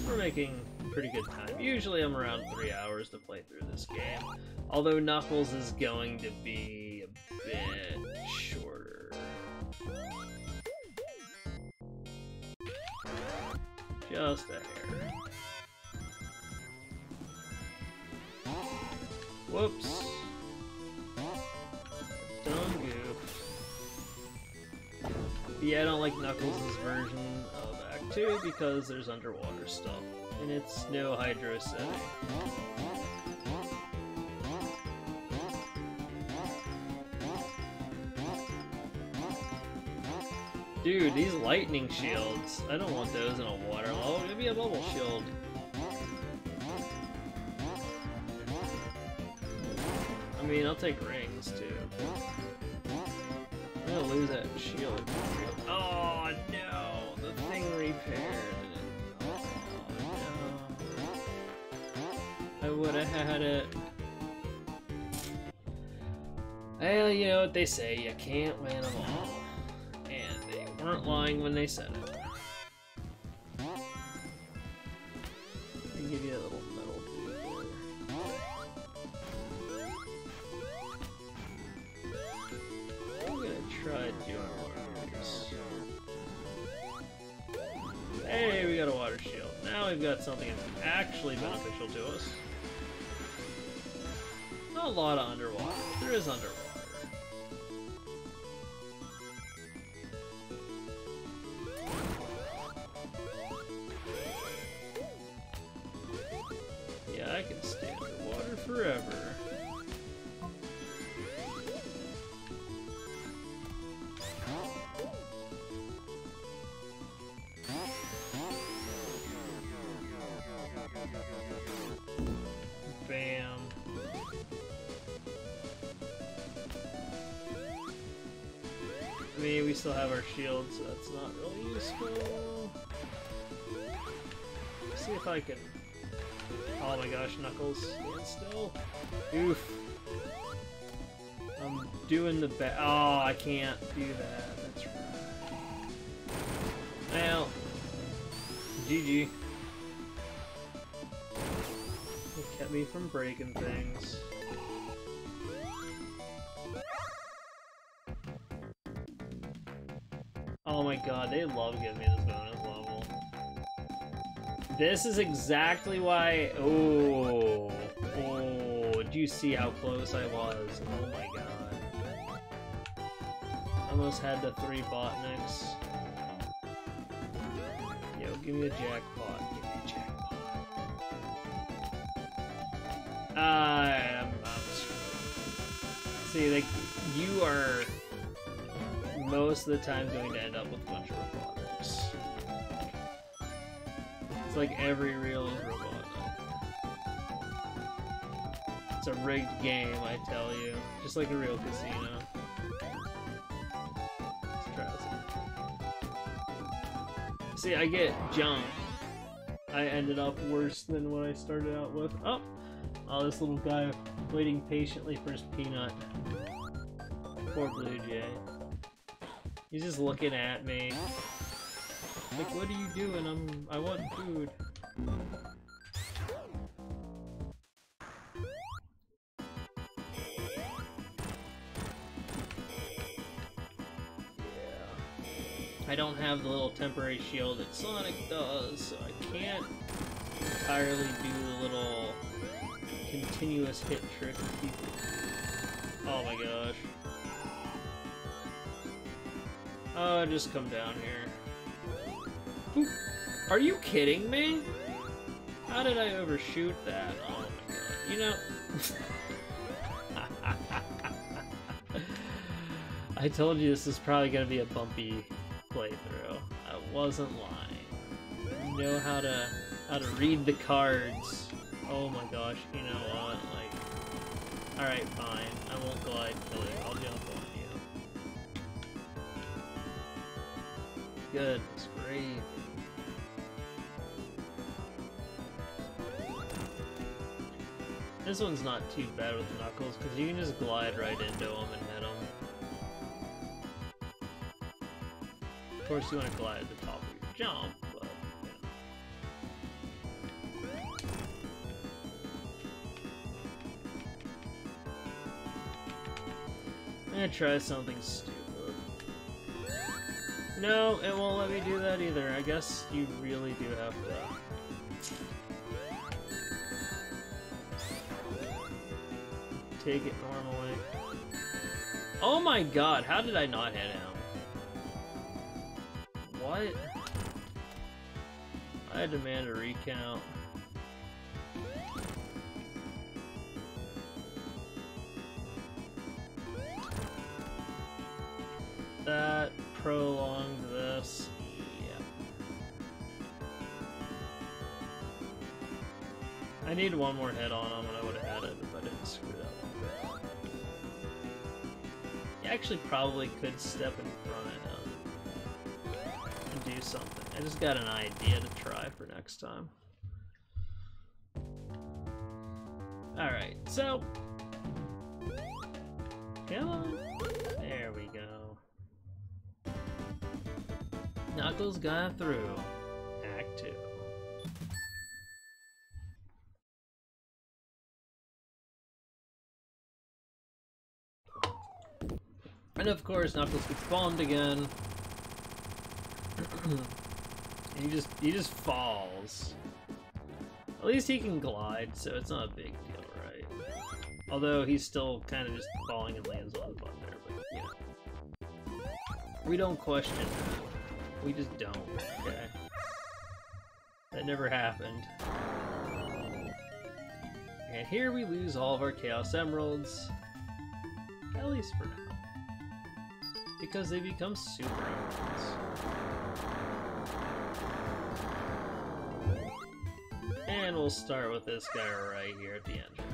We're making pretty good time. Usually I'm around three hours to play through this game, although Knuckles is going to be a bit shorter. Just a hair. There's underwater stuff, and it's no hydro setting. Dude, these lightning shields, I don't want those in a water level. Me a bubble shield. I mean, I'll take rings too. Had it. Well, you know what they say, you can't win them all. And they weren't lying when they said it. Shield, so that's not really useful. Let's see if I can... Oh my gosh, Knuckles, stand still. Oof. I'm doing the best. Oh, I can't do that. That's right. Well, GG. It kept me from breaking things. Giving me this bonus level. This is exactly why... Oh, oh, do you see how close I was? Oh my god. Almost had the three botniks. Yo, give me a jackpot. Give me a jackpot. Ah, I'm, I'm screwed. See, like, you are most of the time going to end up with a bunch of It's like every reel is Robotnik. It's a rigged game, I tell you. Just like a real casino. Let's try this. See, I get jump. I ended up worse than what I started out with. Oh! Oh, this little guy waiting patiently for his peanut. Poor Blue Jay. He's just looking at me. Like, what are you doing? I'm- I want food. Yeah. I don't have the little temporary shield that Sonic does, so I can't entirely do the little continuous hit trick. Oh my gosh. Oh, just come down here. Are you kidding me? How did I overshoot that? Oh my god. You know... [LAUGHS] I told you this is probably gonna be a bumpy playthrough. I wasn't lying. You know how to how to read the cards. Oh my gosh, you know what? Like Alright, fine. I won't glide kill you. I'll jump on you. Goodness This one's not too bad with Knuckles, because you can just glide right into him and hit him. Of course, you want to glide at the top of your jump, but, you know. I'm gonna try something stupid. No, it won't let me do that either. I guess you really do have to... Take it normally. Oh my god, how did I not hit him? What? I demand a recount. Probably could step in front of and do something. I just got an idea to try for next time. Alright, so... Come on. There we go. Knuckles got through. And of course, Knuckles gets bombed again. [CLEARS THROAT] he just he just falls. At least he can glide, so it's not a big deal, right? Although he's still kind of just falling and lands on the butt there, but you know. We don't question that. We just don't, okay? That never happened. And here we lose all of our Chaos Emeralds. At least for now. Because they become Super. And we'll start with this guy right here at the entrance.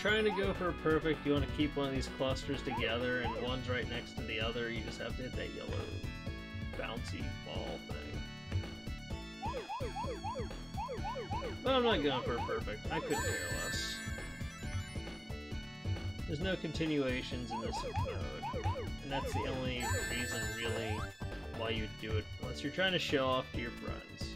Trying to go for perfect, you want to keep one of these clusters together and one's right next to the other, you just have to hit that yellow bouncy ball thing. But I'm not going for perfect. I couldn't care less. There's no continuations in this mode, and that's the only reason, really, why you do it, unless you're trying to show off to your friends.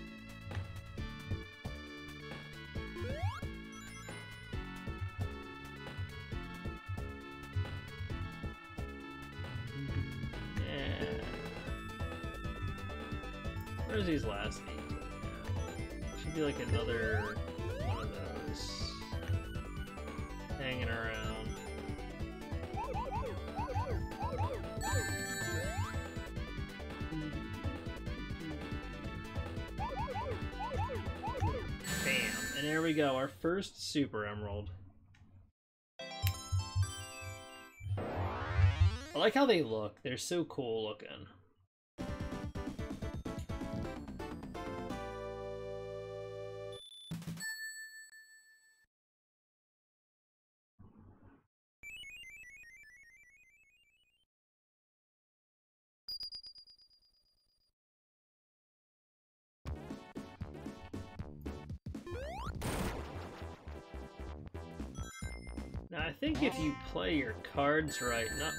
Go, our first Super Emerald. I like how they look. They're so cool looking. Play your cards right, not...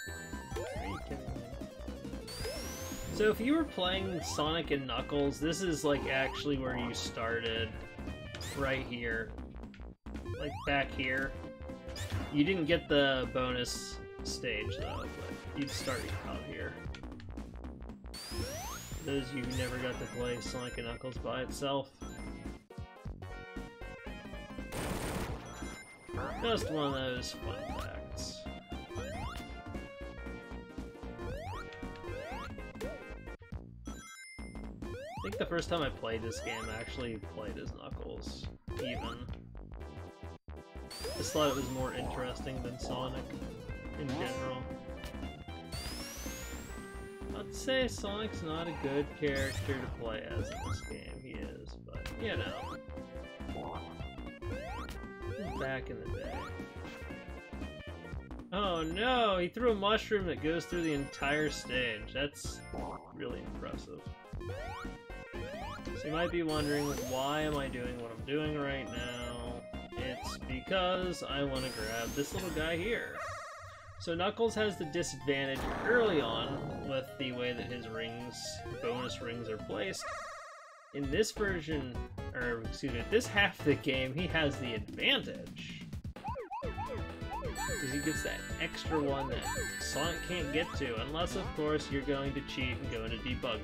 So if you were playing Sonic and Knuckles, this is like actually where you started, right here. Like back here. You didn't get the bonus stage though, but you'd start out here. Those you never got to play Sonic and Knuckles by itself. Just one of those fun facts. Think the first time I played this game, I actually played as Knuckles, even. I Just thought it was more interesting than Sonic, in general. I'd say Sonic's not a good character to play as in this game, he is, but, you know back in the day. Oh no, he threw a mushroom that goes through the entire stage. That's really impressive. So you might be wondering, why am I doing what I'm doing right now? It's because I want to grab this little guy here. So Knuckles has the disadvantage early on with the way that his rings, bonus rings are placed. In this version, or excuse me, this half of the game, he has the advantage. Because he gets that extra one that Sonic can't get to, unless of course you're going to cheat and go into debug mode,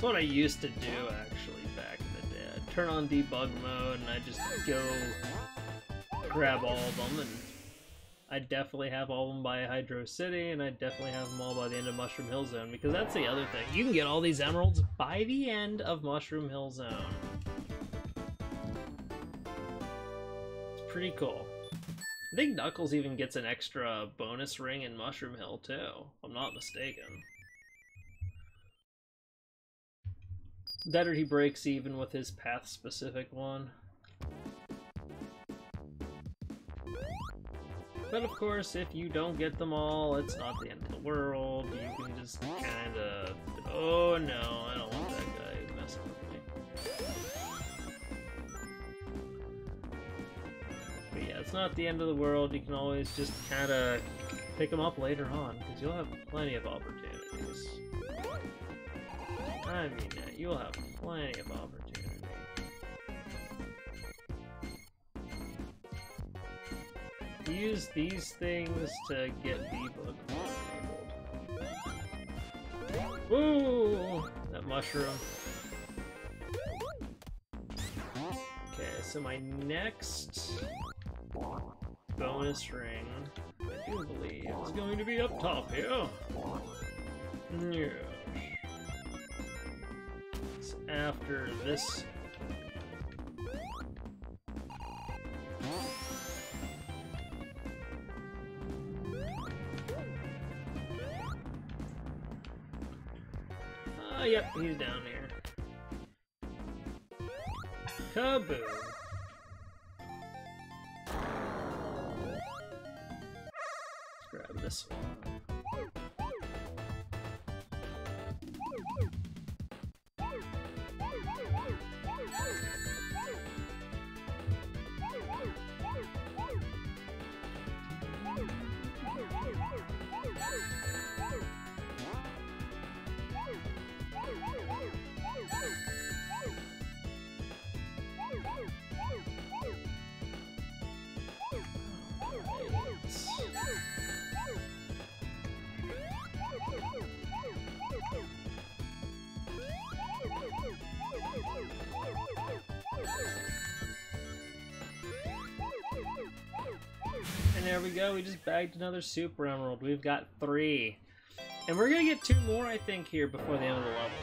That's what I used to do, actually, back in the day. I'd turn on debug mode, and I just go grab all of them, and I definitely have all of them by Hydrocity, and I definitely have them all by the end of Mushroom Hill Zone, because that's the other thing. You can get all these emeralds by the end of Mushroom Hill Zone. It's pretty cool. I think Knuckles even gets an extra bonus ring in Mushroom Hill, too, I'm not mistaken. That or he breaks even with his path-specific one. But of course, if you don't get them all, it's not the end of the world. You can just kinda... Oh no, I don't want that guy messing with me. But yeah, it's not the end of the world. You can always just kinda pick them up later on, because you'll have plenty of opportunities. I you'll have plenty of opportunity. Use these things to get debug enabled. Ooh, that mushroom. Okay, so my next bonus ring, I do believe, is going to be up top here. Yeah after this. Uh, yep, he's down we go, we just bagged another Super Emerald. We've got three. And we're gonna get two more, I think, here before the end of the level.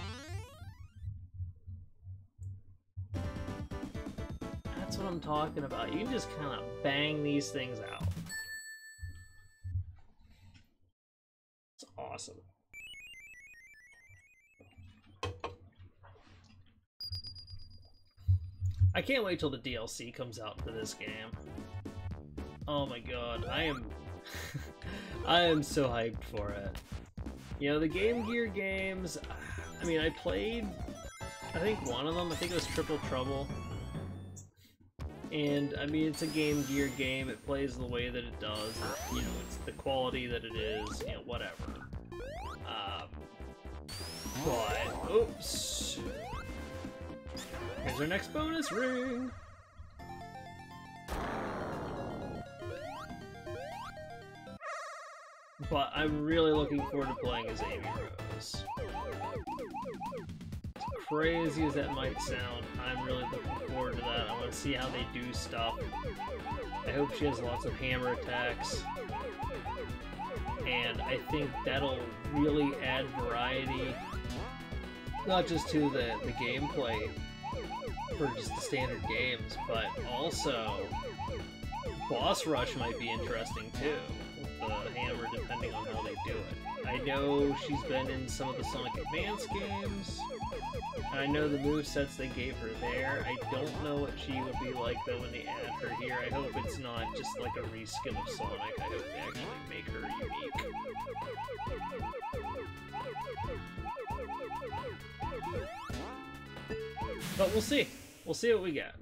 That's what I'm talking about. You can just kind of bang these things out. It's awesome. I can't wait till the DLC comes out for this game. Oh my god, I am [LAUGHS] I am so hyped for it. You know, the Game Gear games, I mean, I played I think one of them, I think it was Triple Trouble. And I mean, it's a Game Gear game. It plays the way that it does. You know, it's the quality that it is. You know, whatever. Um, but oops. Here's our next bonus ring. But I'm really looking forward to playing as Amy Rose. As crazy as that might sound, I'm really looking forward to that. I want to see how they do stuff. I hope she has lots of hammer attacks. And I think that'll really add variety, not just to the, the gameplay for just the standard games, but also boss rush might be interesting too the hammer depending on how they do it. I know she's been in some of the Sonic Advance games. I know the move sets they gave her there. I don't know what she would be like though when they add her here. I hope it's not just like a reskin of Sonic. I hope they actually make her unique. But we'll see. We'll see what we get.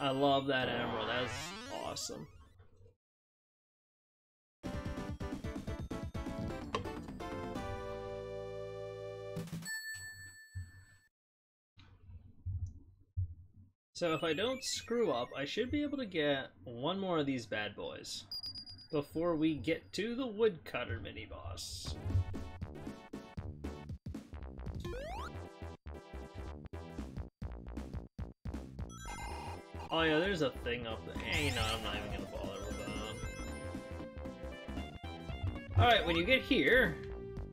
I love that emerald. That's awesome. So if I don't screw up, I should be able to get one more of these bad boys before we get to the woodcutter mini-boss. Oh yeah, there's a thing up there. Eh, you know, I'm not even gonna bother with that. Alright, when you get here,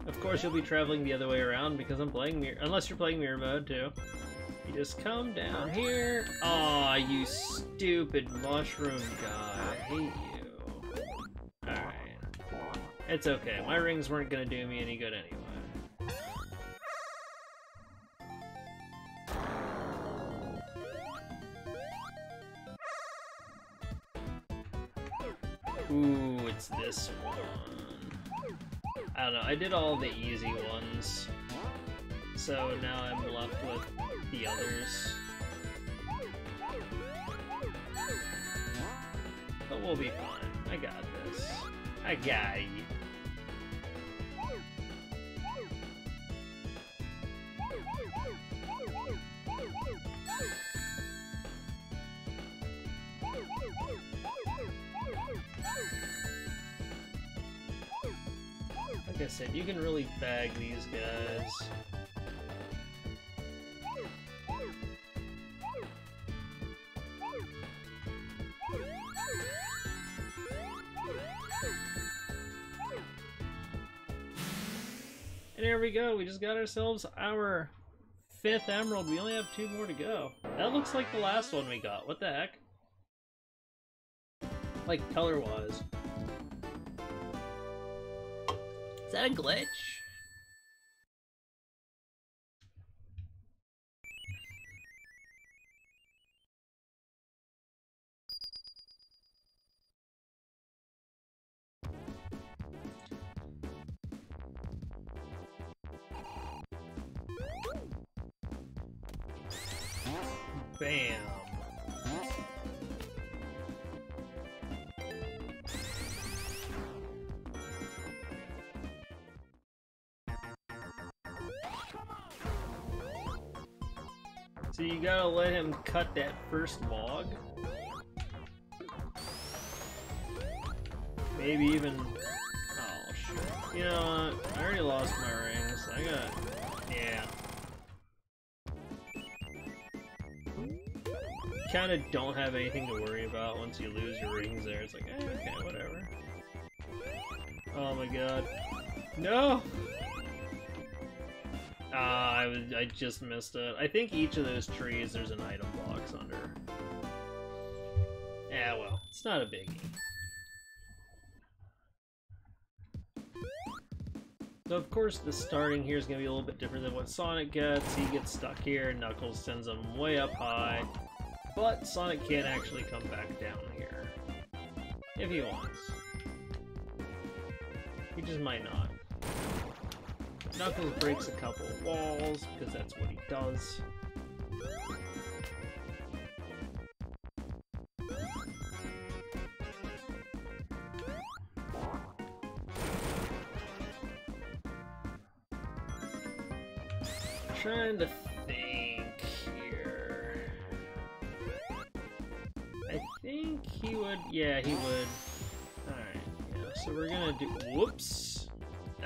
of course you'll be traveling the other way around because I'm playing mirror- unless you're playing mirror mode too. You just come down here. Aw, oh, you stupid mushroom guy. I hate you. Alright. It's okay. My rings weren't gonna do me any good anyway. This one. I don't know, I did all the easy ones. So now I'm left with the others. But we'll be fine. I got this. I got you. Said, you can really bag these guys. And there we go, we just got ourselves our fifth emerald. We only have two more to go. That looks like the last one we got. What the heck? Like, color-wise. Is that a glitch? Bam. So you gotta let him cut that first log? Maybe even... Oh, shit. You know what? I already lost my rings. I got... Yeah. kind of don't have anything to worry about once you lose your rings there. It's like, eh, okay, whatever. Oh my god. No! Ah, I was I just missed it. I think each of those trees there's an item box under. Yeah, well, it's not a biggie. So of course the starting here is going to be a little bit different than what Sonic gets. He gets stuck here, Knuckles sends him way up high. But Sonic can actually come back down here. If he wants. He just might not. Knuckles breaks a couple walls, because that's what he does. trying to think here. I think he would? Yeah, he would. Alright, yeah, so we're gonna do- whoops!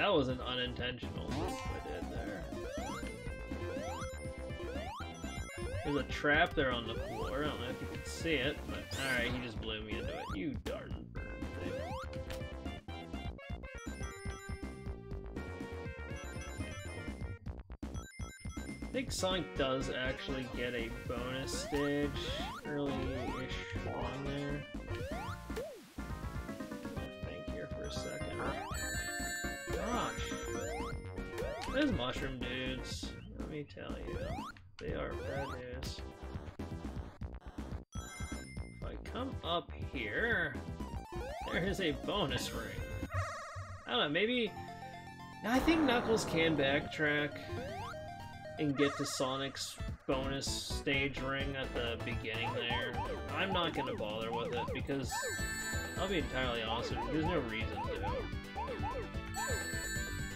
That was an unintentional I did there. There's a trap there on the floor, I don't know if you can see it, but alright, he just blew me into it. You darn bird thing. I think Sonic does actually get a bonus stage early-ish on there. Those mushroom dudes, let me tell you, they are bad news. If I come up here, there is a bonus ring. I don't know, maybe... I think Knuckles can backtrack and get to Sonic's bonus stage ring at the beginning there. I'm not gonna bother with it because I'll be entirely honest there's no reason.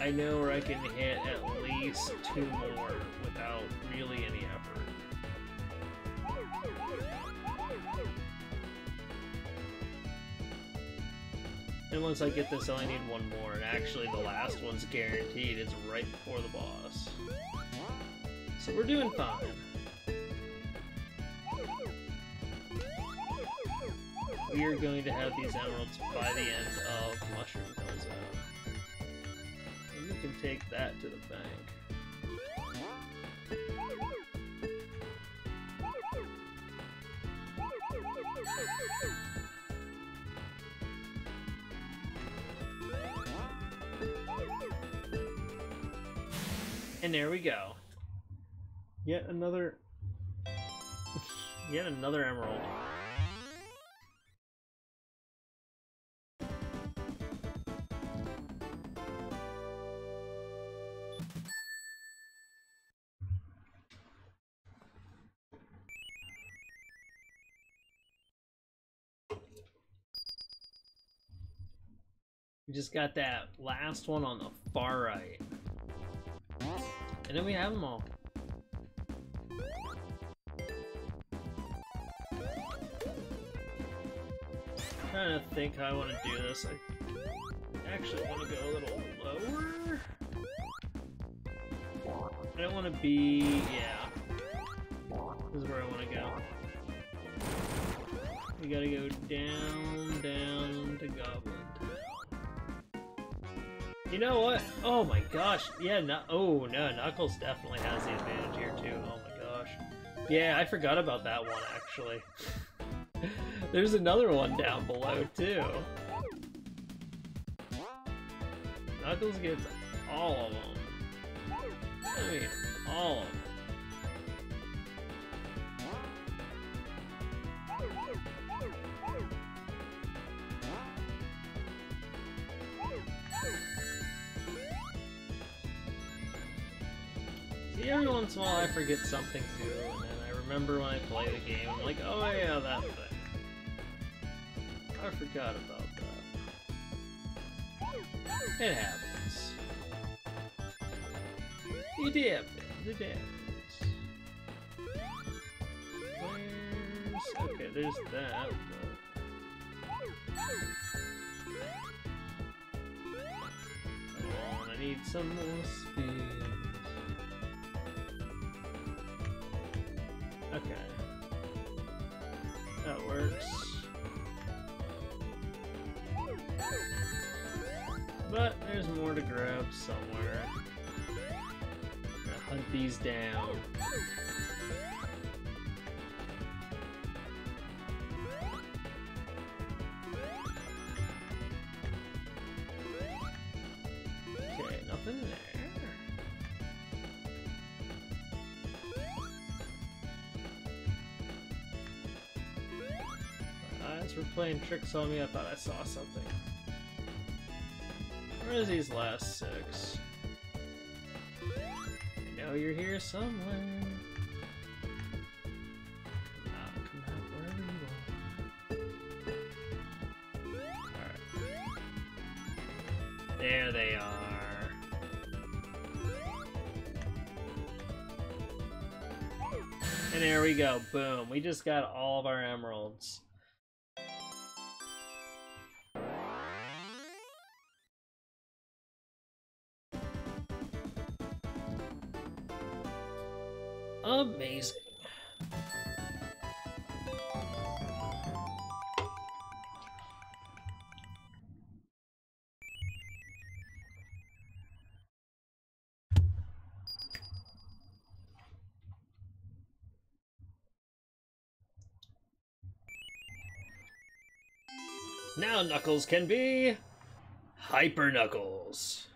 I know where I can hit at least two more without really any effort. And once I get this, I only need one more, and actually the last one's guaranteed. It's right before the boss. So we're doing fine. We are going to have these emeralds by the end of Mushroom Zone. Can take that to the bank. And there we go. Yet another... [LAUGHS] Yet another emerald. Just got that last one on the far right. And then we have them all. i trying to think how I want to do this. I actually want to go a little lower. I don't want to be... yeah. This is where I want to go. We gotta go down, down to Goblin. You know what? Oh my gosh. Yeah, no oh no, Knuckles definitely has the advantage here too. Oh my gosh. Yeah, I forgot about that one actually. [LAUGHS] There's another one down below, too. Knuckles gets all of them. I mean, all of them. Every once in a while I forget something too, and then I remember when I play the game, I'm like, oh yeah, that thing. I forgot about that. It happens. It happens, it happens. Where's... Okay, there's that. Come on, I need some more speed. Okay. That works. But there's more to grab somewhere. Gonna hunt these down. Playing tricks on me. I thought I saw something. Where's these last six? I know you're here somewhere. Ah, Alright. There they are. And there we go, boom. We just got all of our emeralds. Knuckles can be Hyper Knuckles.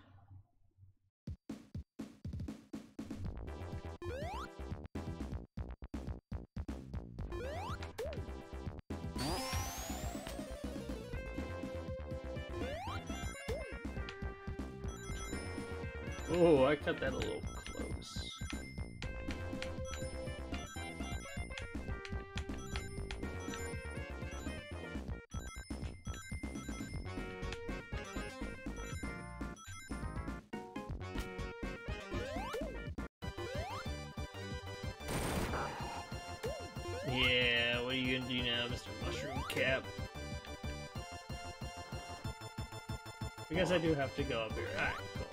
I do have to go up here. Alright, cool.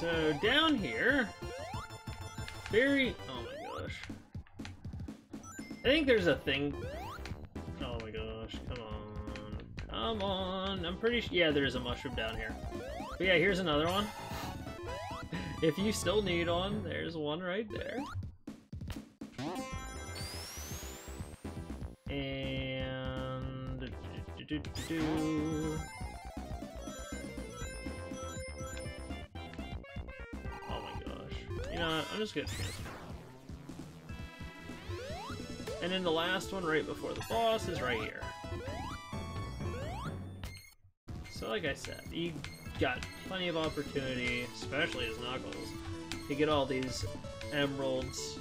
So down here, very. Oh my gosh. I think there's a thing. Oh my gosh! Come on, come on! I'm pretty sure. Yeah, there's a mushroom down here. But yeah, here's another one. [LAUGHS] if you still need one, there's one right there. And. Do, do, do. Oh my gosh. You know? I'm just gonna transfer. And then the last one right before the boss is right here. So like I said, you got plenty of opportunity, especially as Knuckles, to get all these emeralds.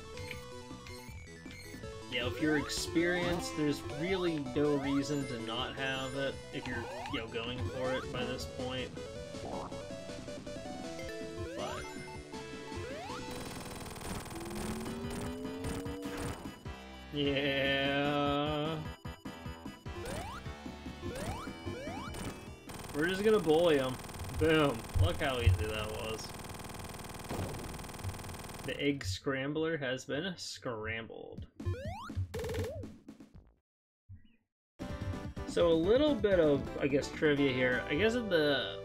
You know, if you're experienced, there's really no reason to not have it if you're, you know, going for it by this point. But Yeah. We're just gonna bully him. Boom. Look how easy that was. The egg scrambler has been scrambled. So a little bit of, I guess, trivia here. I guess in the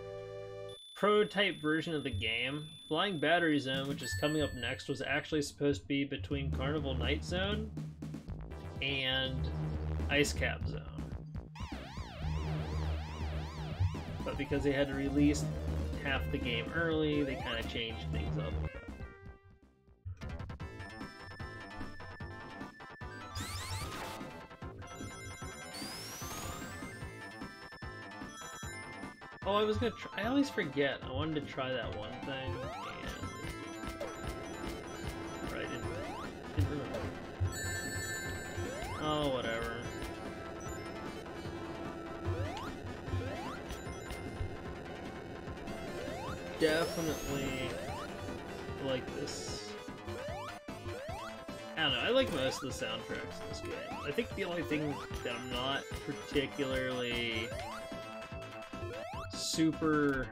prototype version of the game, Flying Battery Zone, which is coming up next, was actually supposed to be between Carnival Night Zone and Ice Cap Zone. But because they had to release half the game early, they kind of changed things up. Oh, I was gonna try. I always forget. I wanted to try that one thing, and. Right. Oh, whatever. Definitely like this. I don't know, I like most of the soundtracks in this game. I think the only thing that I'm not particularly super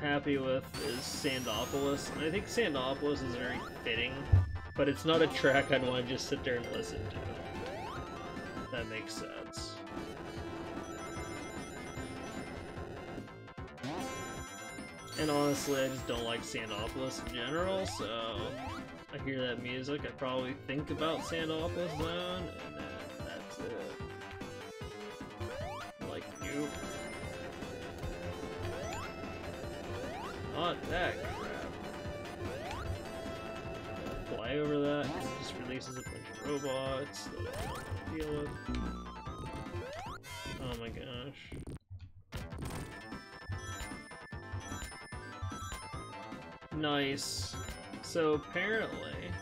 happy with is Sandopolis. And I think Sandopolis is very fitting, but it's not a track I'd want to just sit there and listen to. That makes sense. And honestly, I just don't like Sandopolis in general, so I hear that music, I probably think about Sandopolis Zone, and Not that crap. Fly over that, it just releases a bunch of robots that I don't deal with. Oh my gosh. Nice. So apparently,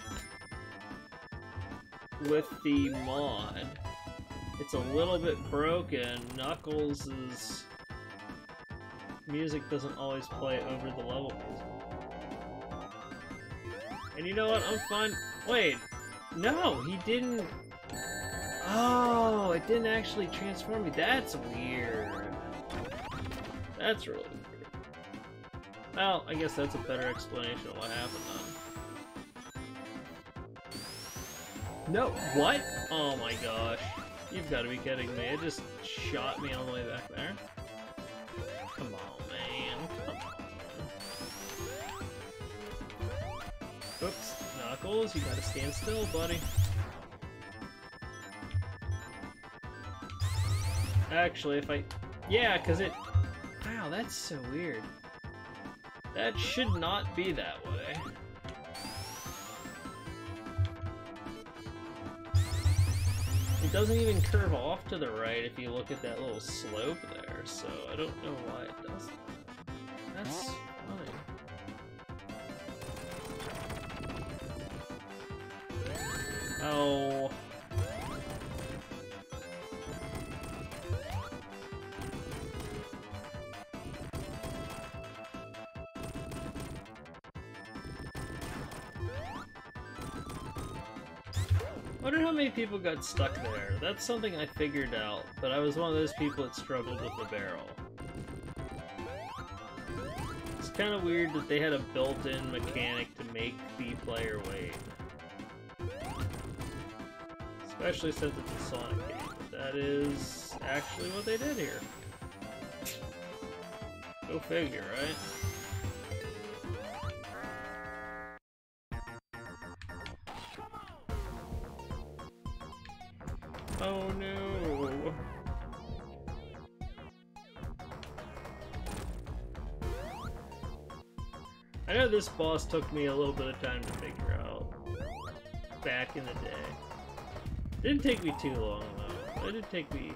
with the mod, it's a little bit broken. Knuckles' music doesn't always play over the level. And you know what? I'm fine. Wait, no, he didn't. Oh, it didn't actually transform me. That's weird. That's really weird. Well, I guess that's a better explanation of what happened then. No, what? Oh my gosh. You've got to be kidding me. It just shot me all the way back there. Come on, man. Come on. Oops. Knuckles, you gotta stand still, buddy. Actually, if I... Yeah, because it... Wow, that's so weird. That should not be that way. It doesn't even curve off to the right if you look at that little slope there, so I don't know why it doesn't. That's funny. Oh... many people got stuck there. That's something I figured out, but I was one of those people that struggled with the barrel. It's kind of weird that they had a built-in mechanic to make the player wait. Especially since it's a Sonic game, that is actually what they did here. Go figure, right? Oh no! I know this boss took me a little bit of time to figure out back in the day. Didn't take me too long though. It did take me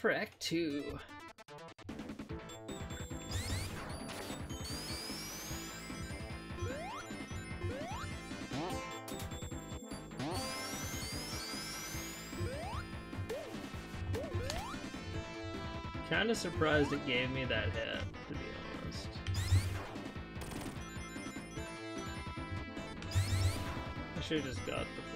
for Act 2. Kinda surprised it gave me that hit, to be honest. I should've just got the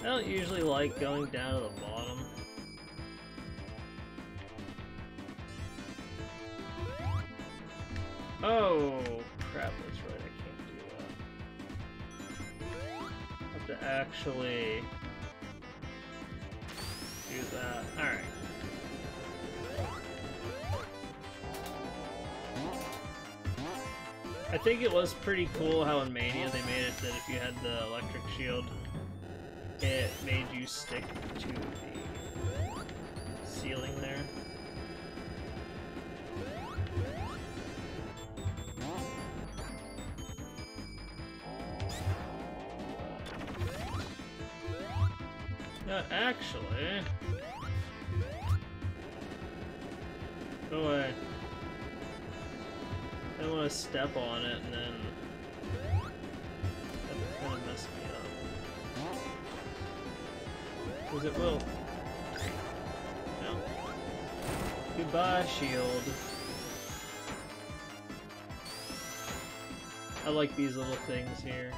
I don't usually like going down to the bottom. Oh, crap, that's right, I can't do that. I have to actually do that. Alright. I think it was pretty cool how in Mania they made it that if you had the electric shield, it made you stick to the Because it will. No. Goodbye, shield. I like these little things here.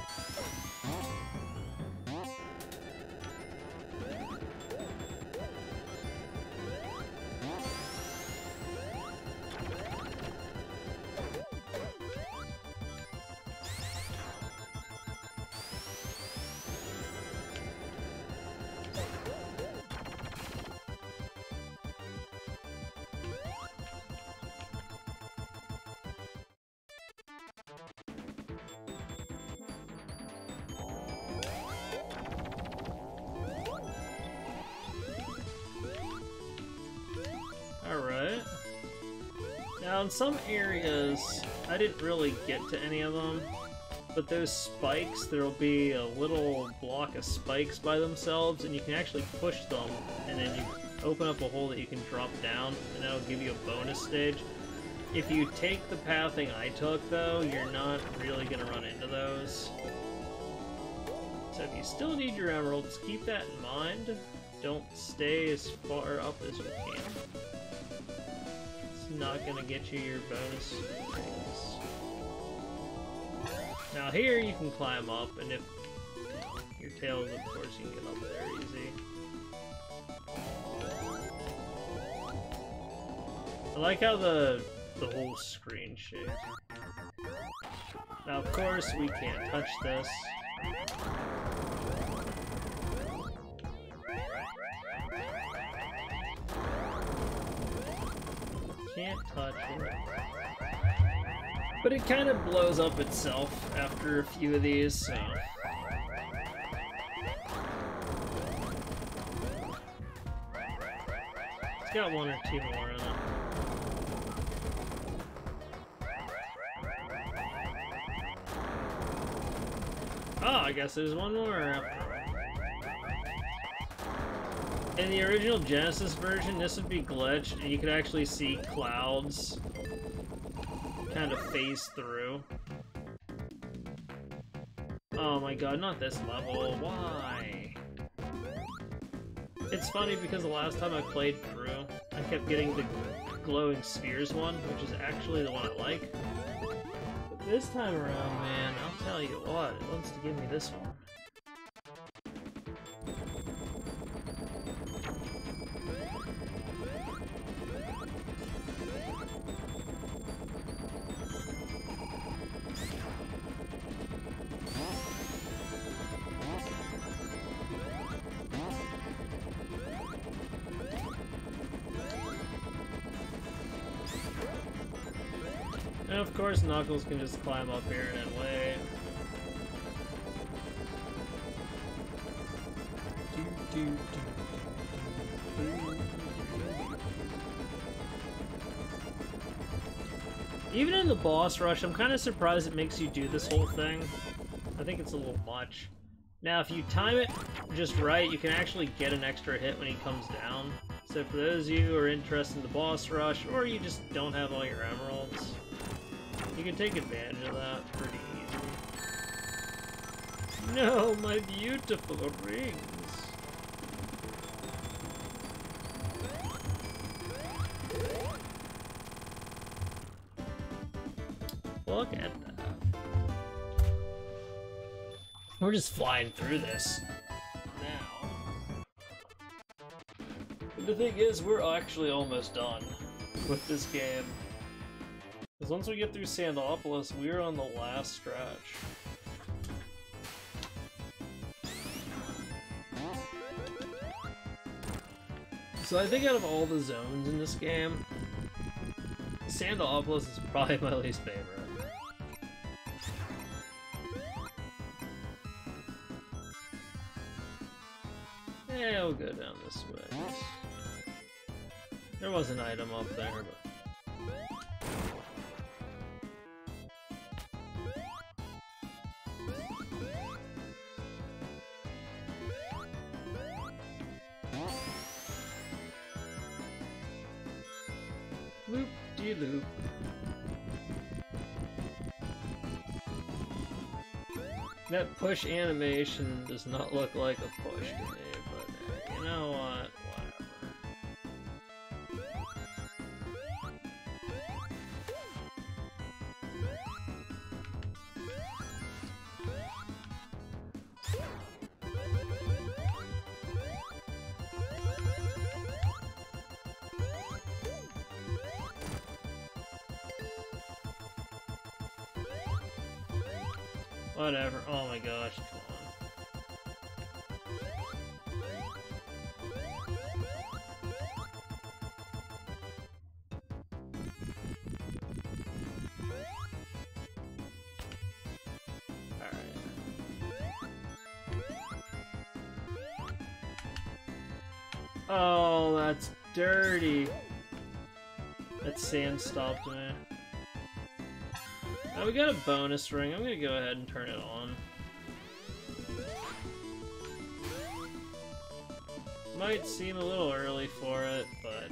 In some areas, I didn't really get to any of them, but those spikes, there'll be a little block of spikes by themselves, and you can actually push them, and then you open up a hole that you can drop down, and that'll give you a bonus stage. If you take the pathing I took, though, you're not really going to run into those. So if you still need your emeralds, keep that in mind. Don't stay as far up as you can not gonna get you your bonus. Now here you can climb up, and if you're Tails, of course, you can get up there easy. I like how the the whole screen shakes. Now, of course, we can't touch this. Can't touch it. But it kind of blows up itself after a few of these, so... It's got one or two more in it. Oh, I guess there's one more in the original Genesis version, this would be glitched, and you could actually see clouds kind of phase through. Oh my god, not this level. Why? It's funny because the last time I played through, I kept getting the glowing spheres one, which is actually the one I like. But this time around, man, I'll tell you what, it wants to give me this one. And of course Knuckles can just climb up here and wait. Even in the boss rush, I'm kind of surprised it makes you do this whole thing. I think it's a little much. Now, if you time it just right, you can actually get an extra hit when he comes down. So for those of you who are interested in the boss rush, or you just don't have all your emeralds, you can take advantage of that pretty easy. No, my beautiful rings. Look at that. We're just flying through this now. The thing is, we're actually almost done with this game. Because once we get through Sandopolis, we're on the last stretch. So I think out of all the zones in this game, Sandopolis is probably [LAUGHS] my least favorite. Yeah, we'll go down this way. There was an item up there, but... push animation does not look like a push to me, stopped me. Oh, we got a bonus ring. I'm gonna go ahead and turn it on. Might seem a little early for it, but...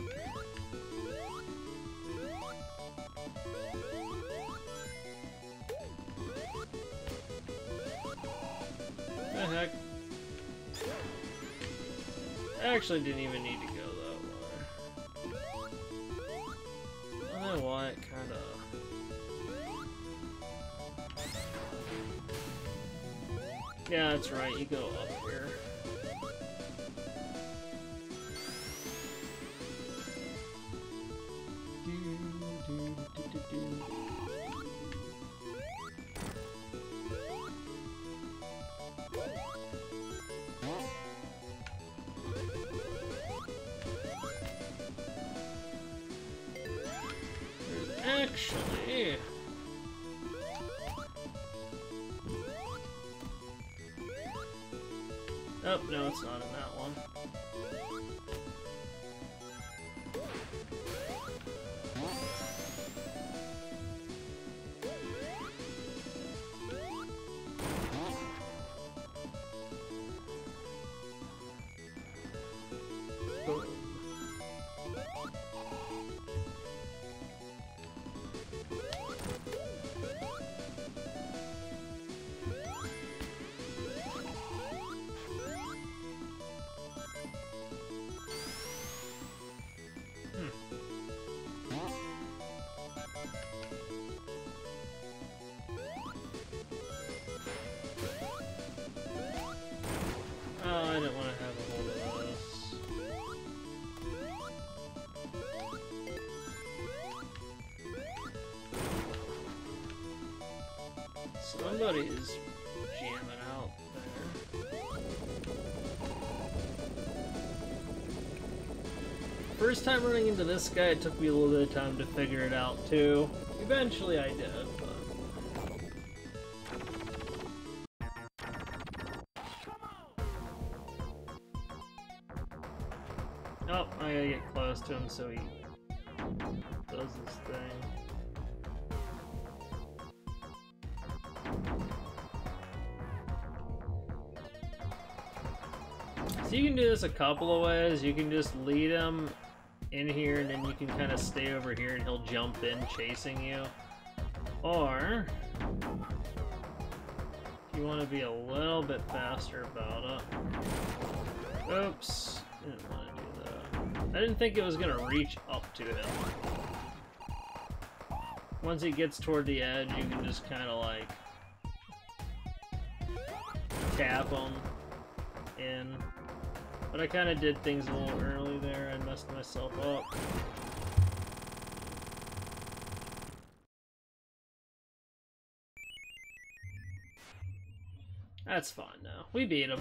The heck? I actually didn't even need to Yeah, that's right, you go up Somebody is jamming out there. First time running into this guy, it took me a little bit of time to figure it out too. Eventually I did, but... Oh, I gotta get close to him so he This a couple of ways. You can just lead him in here and then you can kind of stay over here and he'll jump in chasing you. Or, you want to be a little bit faster about it. Oops. Didn't want to do that. I didn't think it was going to reach up to him. Once he gets toward the edge, you can just kind of like tap him in. But I kind of did things a little early there. I messed myself up. That's fine now. We beat him.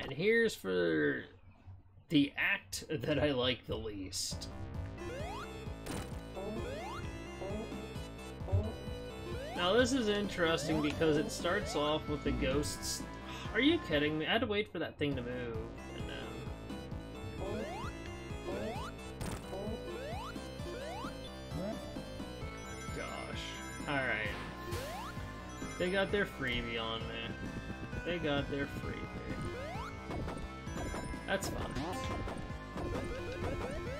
And here's for the act that I like the least. Now this is interesting because it starts off with the ghosts. Are you kidding me? I had to wait for that thing to move. Then... Uh, gosh. Alright. They got their freebie on me. They got their freebie. That's fine.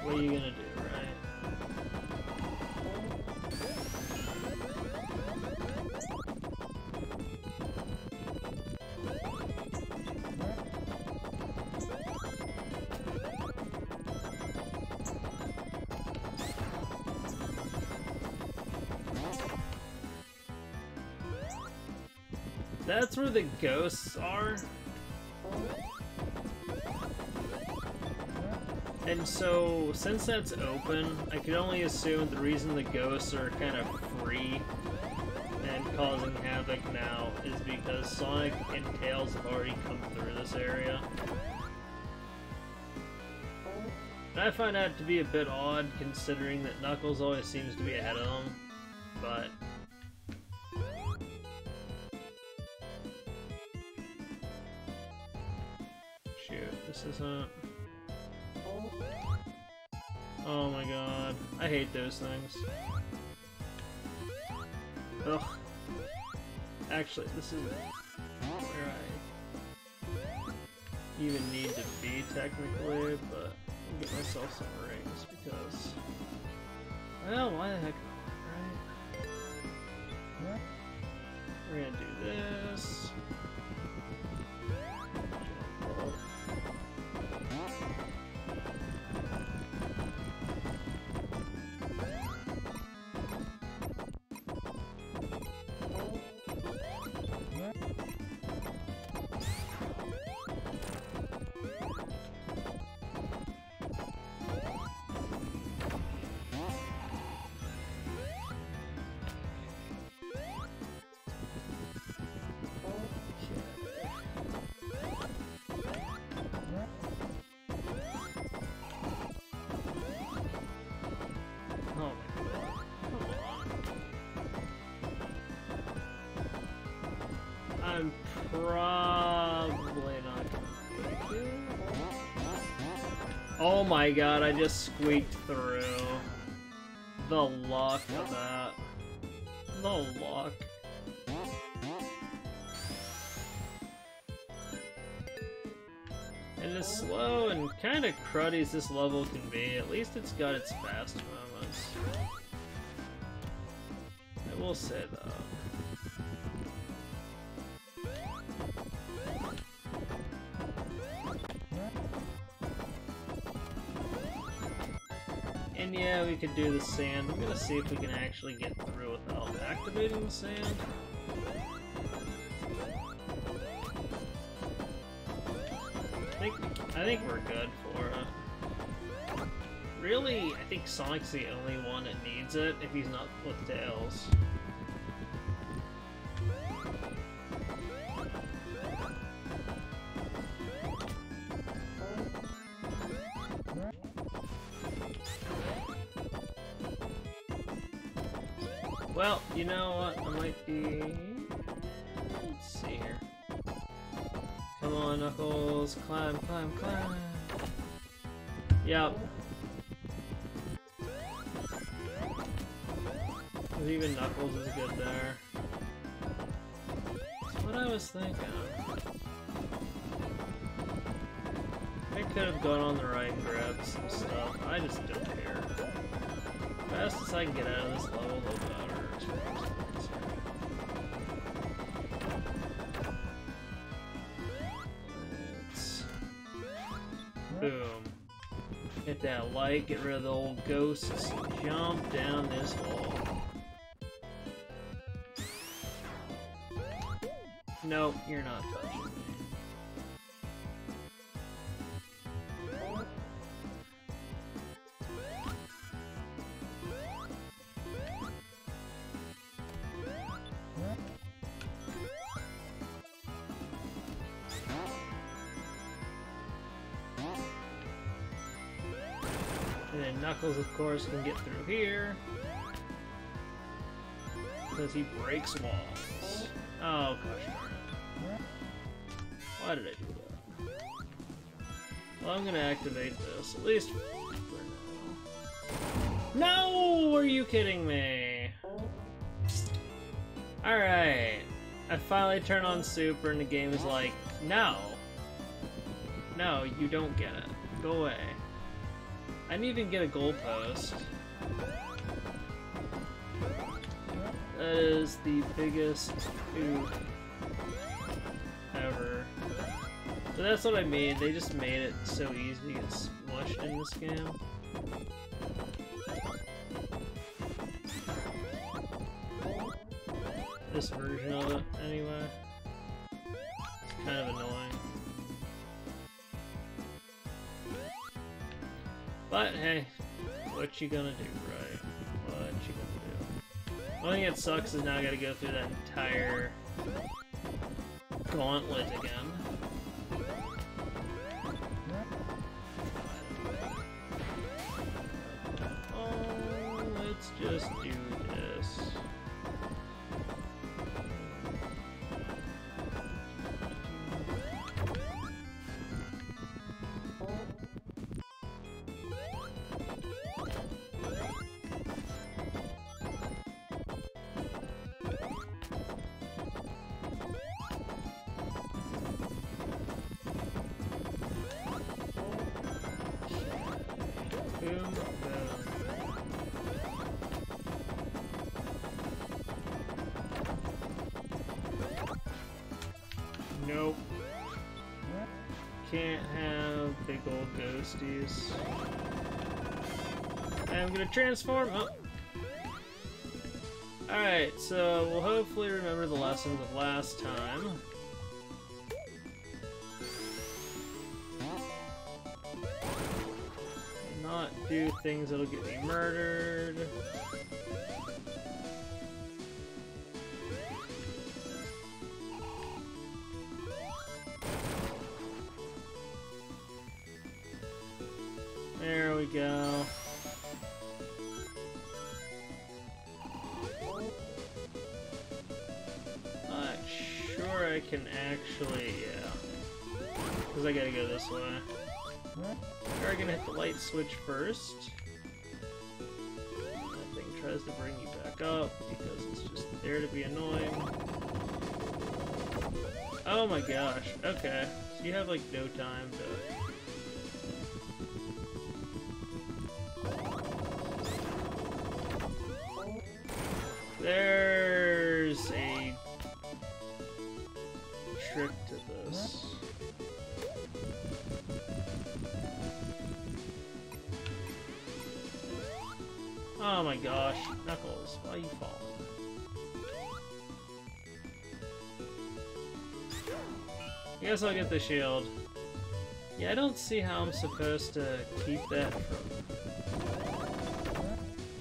What are you gonna do, That's where the ghosts are. And so, since that's open, I can only assume the reason the ghosts are kind of free and causing havoc now is because Sonic and Tails have already come through this area. And I find that to be a bit odd, considering that Knuckles always seems to be ahead of them, but... things. Ugh. Actually, this isn't where I even need to be technically, but I'll get myself some rings because... Well, why the heck not, right? We're gonna do this. Probably not. Oh my god, I just squeaked through. The luck of that. The luck. And as slow and kind of cruddy as this level can be, at least it's got its fast moments. I will say though. Do the sand. I'm gonna see if we can actually get through without activating the sand. I think I think we're good for it. Really, I think Sonic's the only one that needs it if he's not with Tails. Climb, climb, climb. Yep. Even Knuckles is good there. That's what I was thinking. I could have gone on the right and grabbed some stuff. I just don't care. Fastest I can get out of this level, the better. Boom. Light, get rid of the old ghosts, jump down this hole. No, you're not touching Knuckles, of course, can get through here. Because he breaks walls. Oh, gosh. Why did I do that? Well, I'm gonna activate this, at least for now. No! Are you kidding me? Alright. I finally turn on Super and the game is like, no. No, you don't get it. Go away. I didn't even get a goalpost. That is the biggest oof ever. But that's what I mean, they just made it so easy to get smushed in this game. This version of it, anyway. What you gonna do, right? What you gonna do? The only thing that sucks is now I gotta go through that entire gauntlet again. Oh, let's just do this. Ghosties. I'm gonna transform. Oh. Alright, so we'll hopefully remember the lessons of last time. Not do things that'll get me murdered. We go. Not sure I can actually, yeah. Because I gotta go this way. We're gonna hit the light switch first. That thing tries to bring you back up because it's just there to be annoying. Oh my gosh, okay. So you have like no time to... my gosh, Knuckles, why you falling? I guess I'll get the shield. Yeah, I don't see how I'm supposed to keep that from...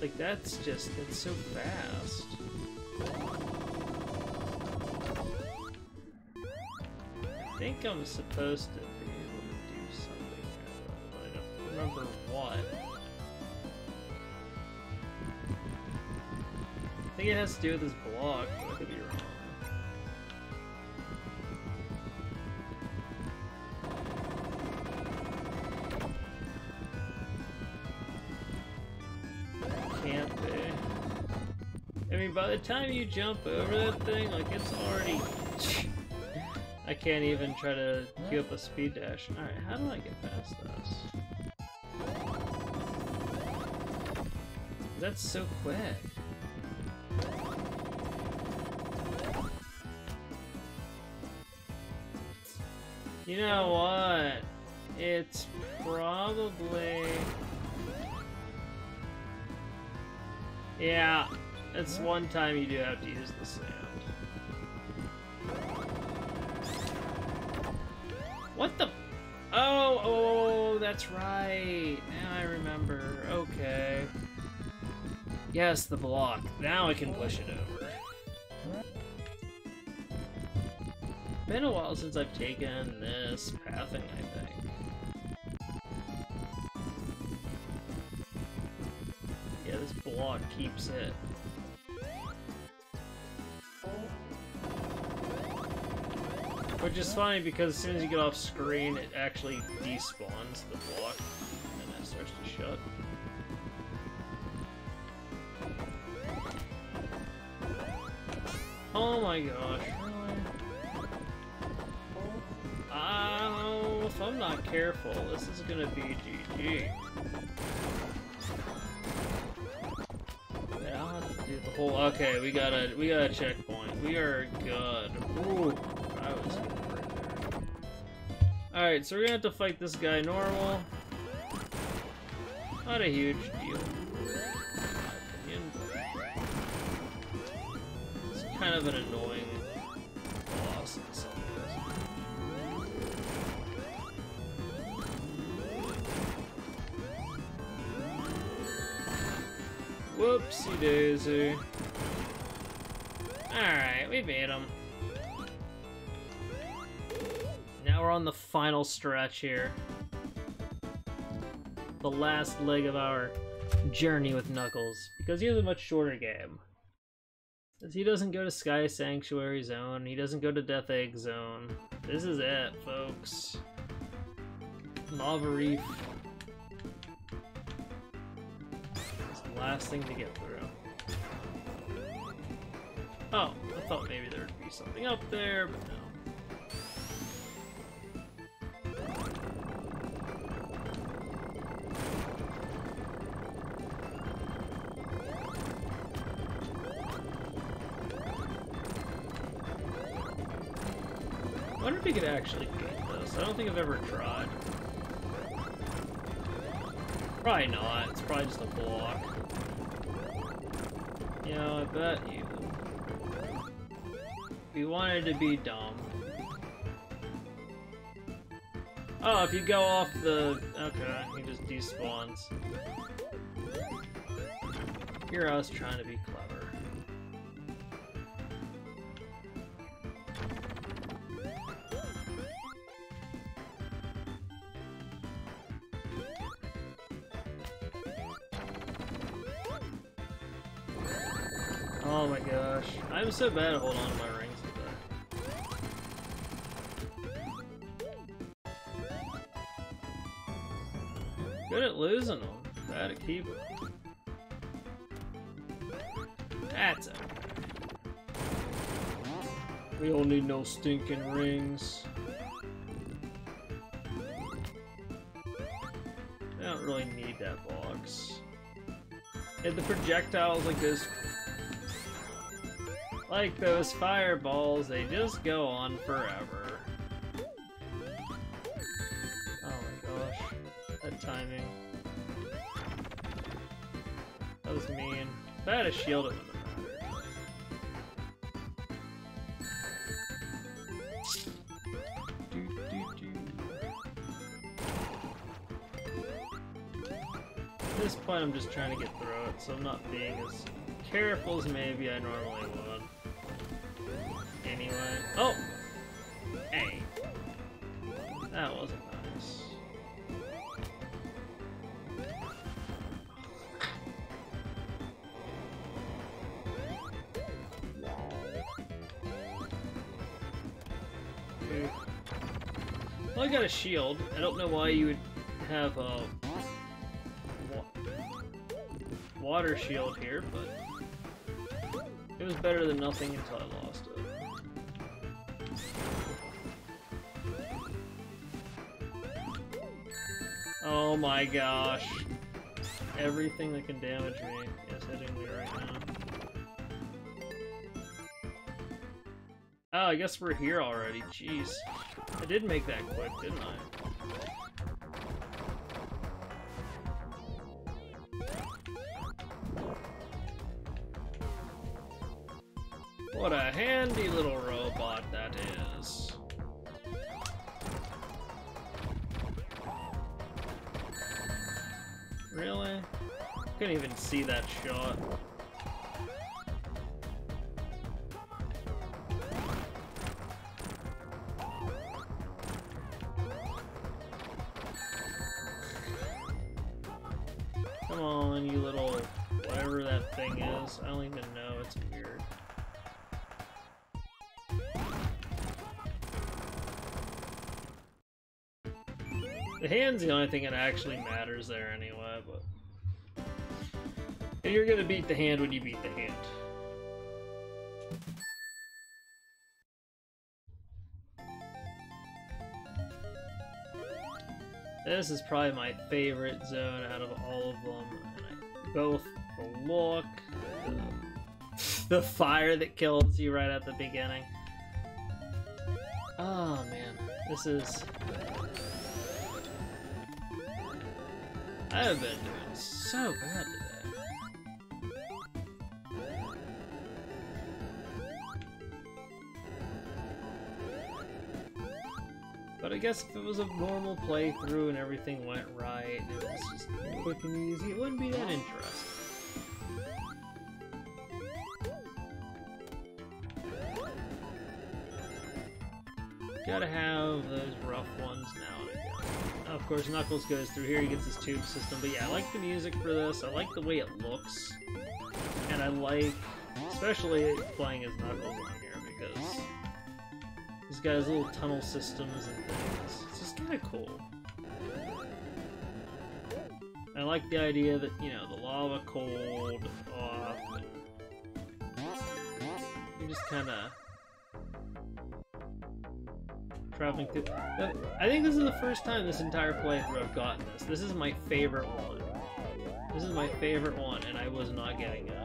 Like, that's just, that's so fast. I think I'm supposed to think it has to do with this block, I could be wrong. Can't be. I mean, by the time you jump over that thing, like, it's already... [LAUGHS] I can't even try to queue up a speed dash. Alright, how do I get past this? That's so quick. You know what? It's probably... Yeah, it's one time you do have to use the sand. What the? Oh oh, oh, oh, oh, that's right. Now I remember. Okay. Yes, the block. Now I can push it over. It's been a while since I've taken this pathing, I think. Yeah, this block keeps it. Which is funny because as soon as you get off screen, it actually despawns the block, and it starts to shut. Oh my gosh, if I'm not careful, this is gonna be GG. Yeah, I'll have to do the whole. Okay, we got a we got a checkpoint. We are good. Ooh, I was right there. All right, so we're gonna have to fight this guy normal. Not a huge deal. It's kind of an annoying Whoopsie daisy. Alright, we beat him. Now we're on the final stretch here. The last leg of our journey with Knuckles. Because he has a much shorter game. Because he doesn't go to Sky Sanctuary Zone, he doesn't go to Death Egg Zone. This is it, folks. Lava Reef. Last thing to get through. Oh, I thought maybe there would be something up there, but no. I wonder if you could actually beat this. I don't think I've ever tried. Probably not. It's probably just a block. You know, I bet you. You wanted to be dumb. Oh, if you go off the... Okay, he just despawns. Here I was trying to be I'm so bad at holding on to my rings today. Good at losing them. Bad at keeping them. That's it. We don't need no stinking rings. I don't really need that box. And the projectiles like this like those fireballs, they just go on forever. Oh my gosh. That timing. That was mean. If I had a shield, it wouldn't have. At this point, I'm just trying to get through it, so I'm not being as careful as maybe I normally would. Anyway. Oh! Hey. That wasn't nice. Okay. Well, I got a shield. I don't know why you would have a wa water shield here, but it was better than nothing until I lost Oh my gosh. Everything that can damage me is hitting me right now. Oh, I guess we're here already. Jeez. I did make that quick, didn't I? Couldn't even see that shot. Come on, you little... whatever that thing is. I don't even know, it's weird. The hand's the only thing that actually matters there anyway. You're gonna beat the hand when you beat the hand. This is probably my favorite zone out of all of them. Both the look, the, the fire that kills you right at the beginning. Oh man, this is... I have been doing so bad guess if it was a normal playthrough and everything went right, and it was just quick and easy, it wouldn't be that interesting. Gotta have those rough ones now. Of course, Knuckles goes through here, he gets his tube system, but yeah, I like the music for this, I like the way it looks, and I like, especially playing as Knuckles he's got his little tunnel systems and things. It's just kind of cool. I like the idea that, you know, the lava cold off, and you just kind of traveling through. I think this is the first time this entire playthrough I've gotten this. This is my favorite one. This is my favorite one, and I was not getting it.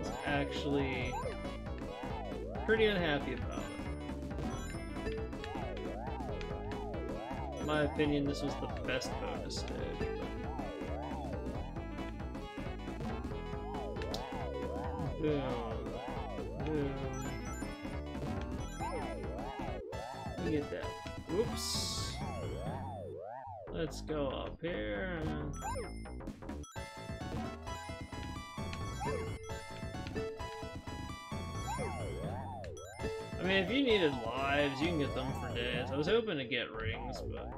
It's actually pretty unhappy about it. In my opinion, this was the best bonus stage. Boom. Boom. Me get that. Whoops. Let's go up here. I mean, if you needed lives, you can get them for days. I was hoping to get rings, but...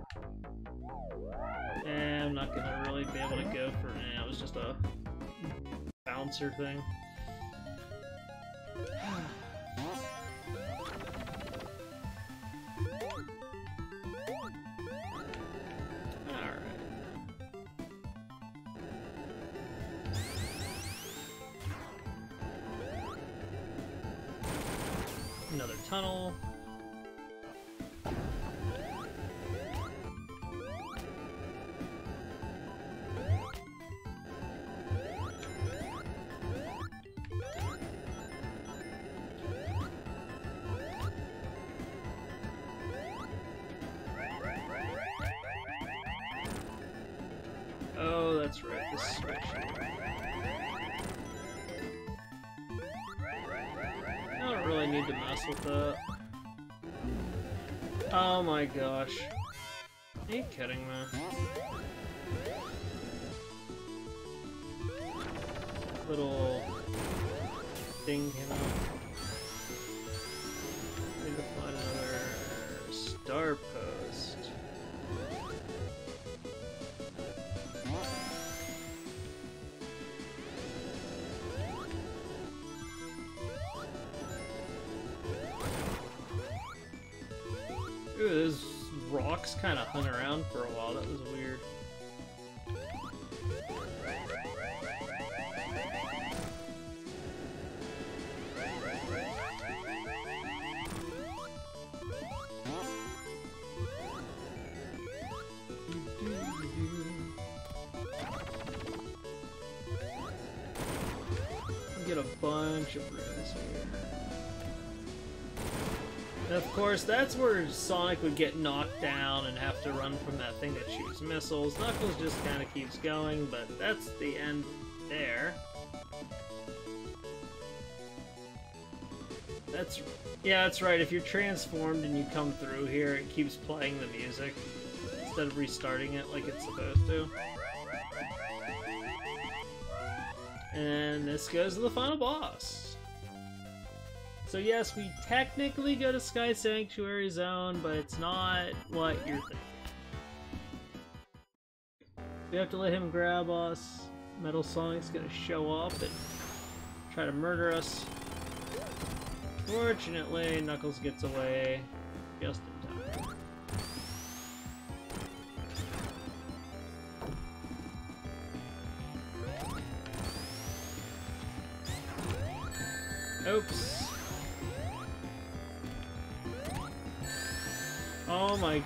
Eh, I'm not gonna really be able to go for... Eh, it was just a bouncer thing. [SIGHS] [SIGHS] Another tunnel. My gosh. Are you kidding me? Little thing came out. Need to find another star rocks kind of hung around for a while. That was weird. That's where Sonic would get knocked down and have to run from that thing that shoots missiles. Knuckles just kind of keeps going, but that's the end there. That's yeah, that's right. If you're transformed and you come through here, it keeps playing the music instead of restarting it like it's supposed to. And this goes to the final boss. So yes, we technically go to Sky Sanctuary Zone, but it's not what you're thinking. We have to let him grab us. Metal Sonic's gonna show up and try to murder us. Fortunately, Knuckles gets away just in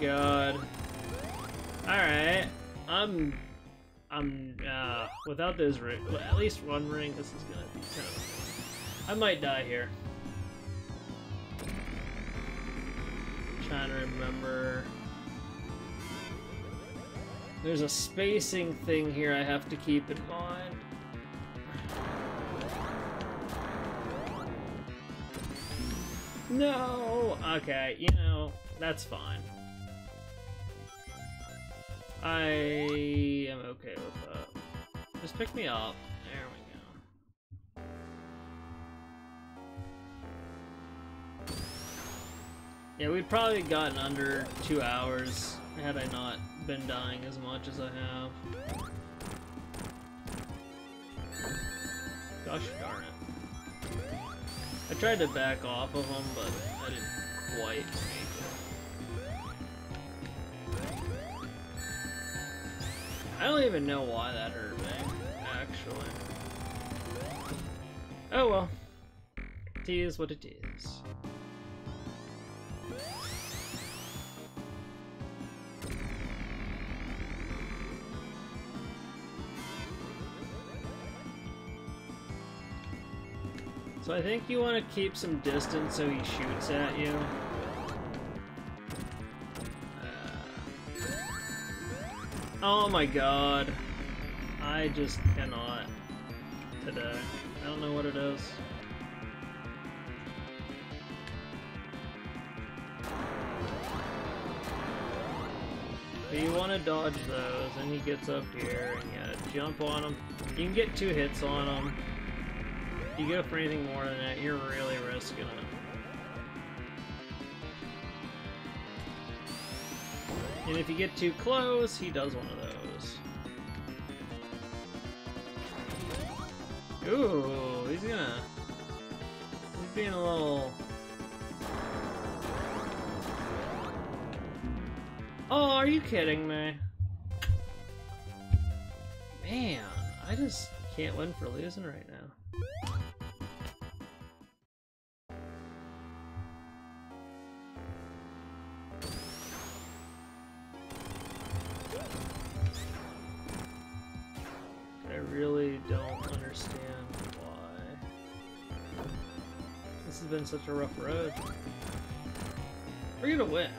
god. Alright. I'm... I'm, uh, without those ring, well, at least one ring, this is gonna be of... I might die here. trying to remember... There's a spacing thing here I have to keep in mind. No! Okay, you know, that's fine. I am okay with that. Just pick me up. There we go. Yeah, we'd probably gotten under two hours had I not been dying as much as I have. Gosh darn it. I tried to back off of him, but I didn't quite I don't even know why that hurt me, actually. Oh well. It is what it is. So I think you want to keep some distance so he shoots at you. Oh my god. I just cannot today. I don't know what it is. But you want to dodge those, and he gets up here, and you gotta jump on him. You can get two hits on him If you go for anything more than that, you're really risking it. And if you get too close, he does one of those. Ooh, he's gonna... He's being a little... Oh, are you kidding me? Man, I just can't win for losing right now. Such a rough road. We're gonna win.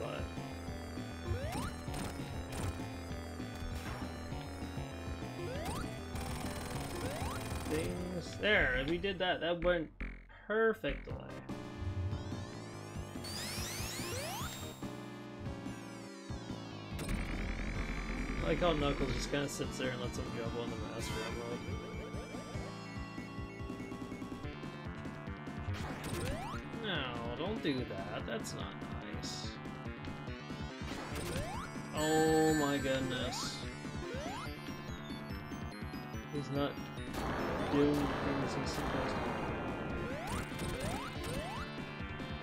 But... Things... There, we did that. That went perfectly. I like how Knuckles just kind of sits there and lets him jump on the Master do that. That's not nice. Oh my goodness. He's not doing things he's supposed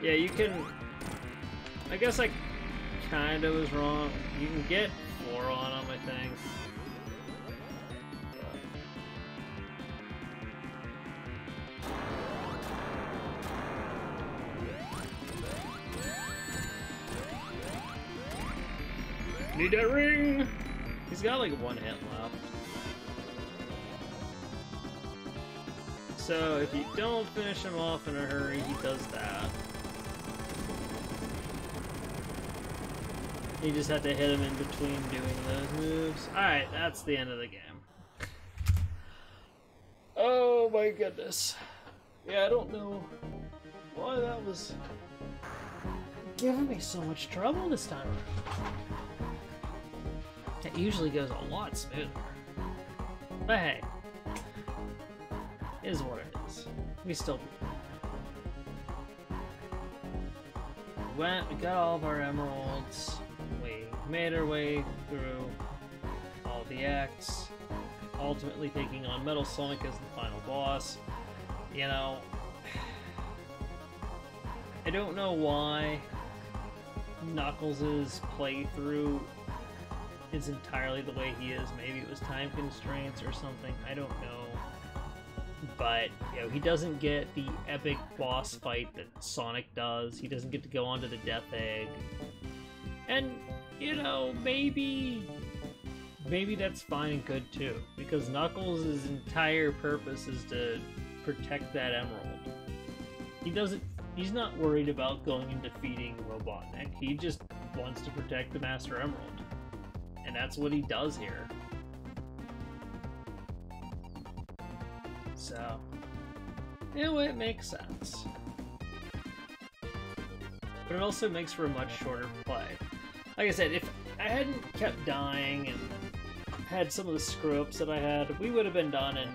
to Yeah, you can... I guess I kind of was wrong. You can get four on him, I think. That ring! He's got like one hit left. So if you don't finish him off in a hurry, he does that. You just have to hit him in between doing those moves. Alright, that's the end of the game. Oh my goodness. Yeah, I don't know why that was giving me so much trouble this time. It usually goes a lot smoother. But hey, is what it is. We still we went, we got all of our emeralds, we made our way through all the acts, ultimately taking on Metal Sonic as the final boss. You know, [SIGHS] I don't know why Knuckles' playthrough is entirely the way he is. Maybe it was time constraints or something. I don't know. But, you know, he doesn't get the epic boss fight that Sonic does. He doesn't get to go onto the Death Egg. And, you know, maybe... Maybe that's fine and good too. Because Knuckles' entire purpose is to protect that emerald. He doesn't he's not worried about going and defeating Robotnik. He just wants to protect the Master Emerald. And that's what he does here. So, way, it makes sense. But it also makes for a much shorter play. Like I said, if I hadn't kept dying and had some of the screw-ups that I had, we would have been done in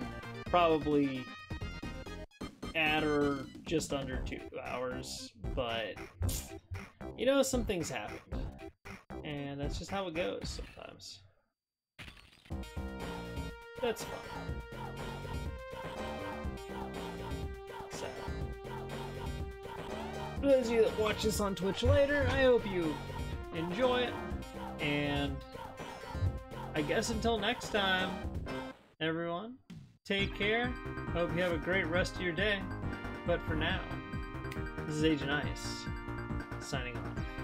probably at or just under two hours, but you know, some things happen. And that's just how it goes sometimes. That's fine. So, for those of you that watch this on Twitch later, I hope you enjoy it. And I guess until next time, everyone. Take care. Hope you have a great rest of your day. But for now, this is Agent Ice, signing off.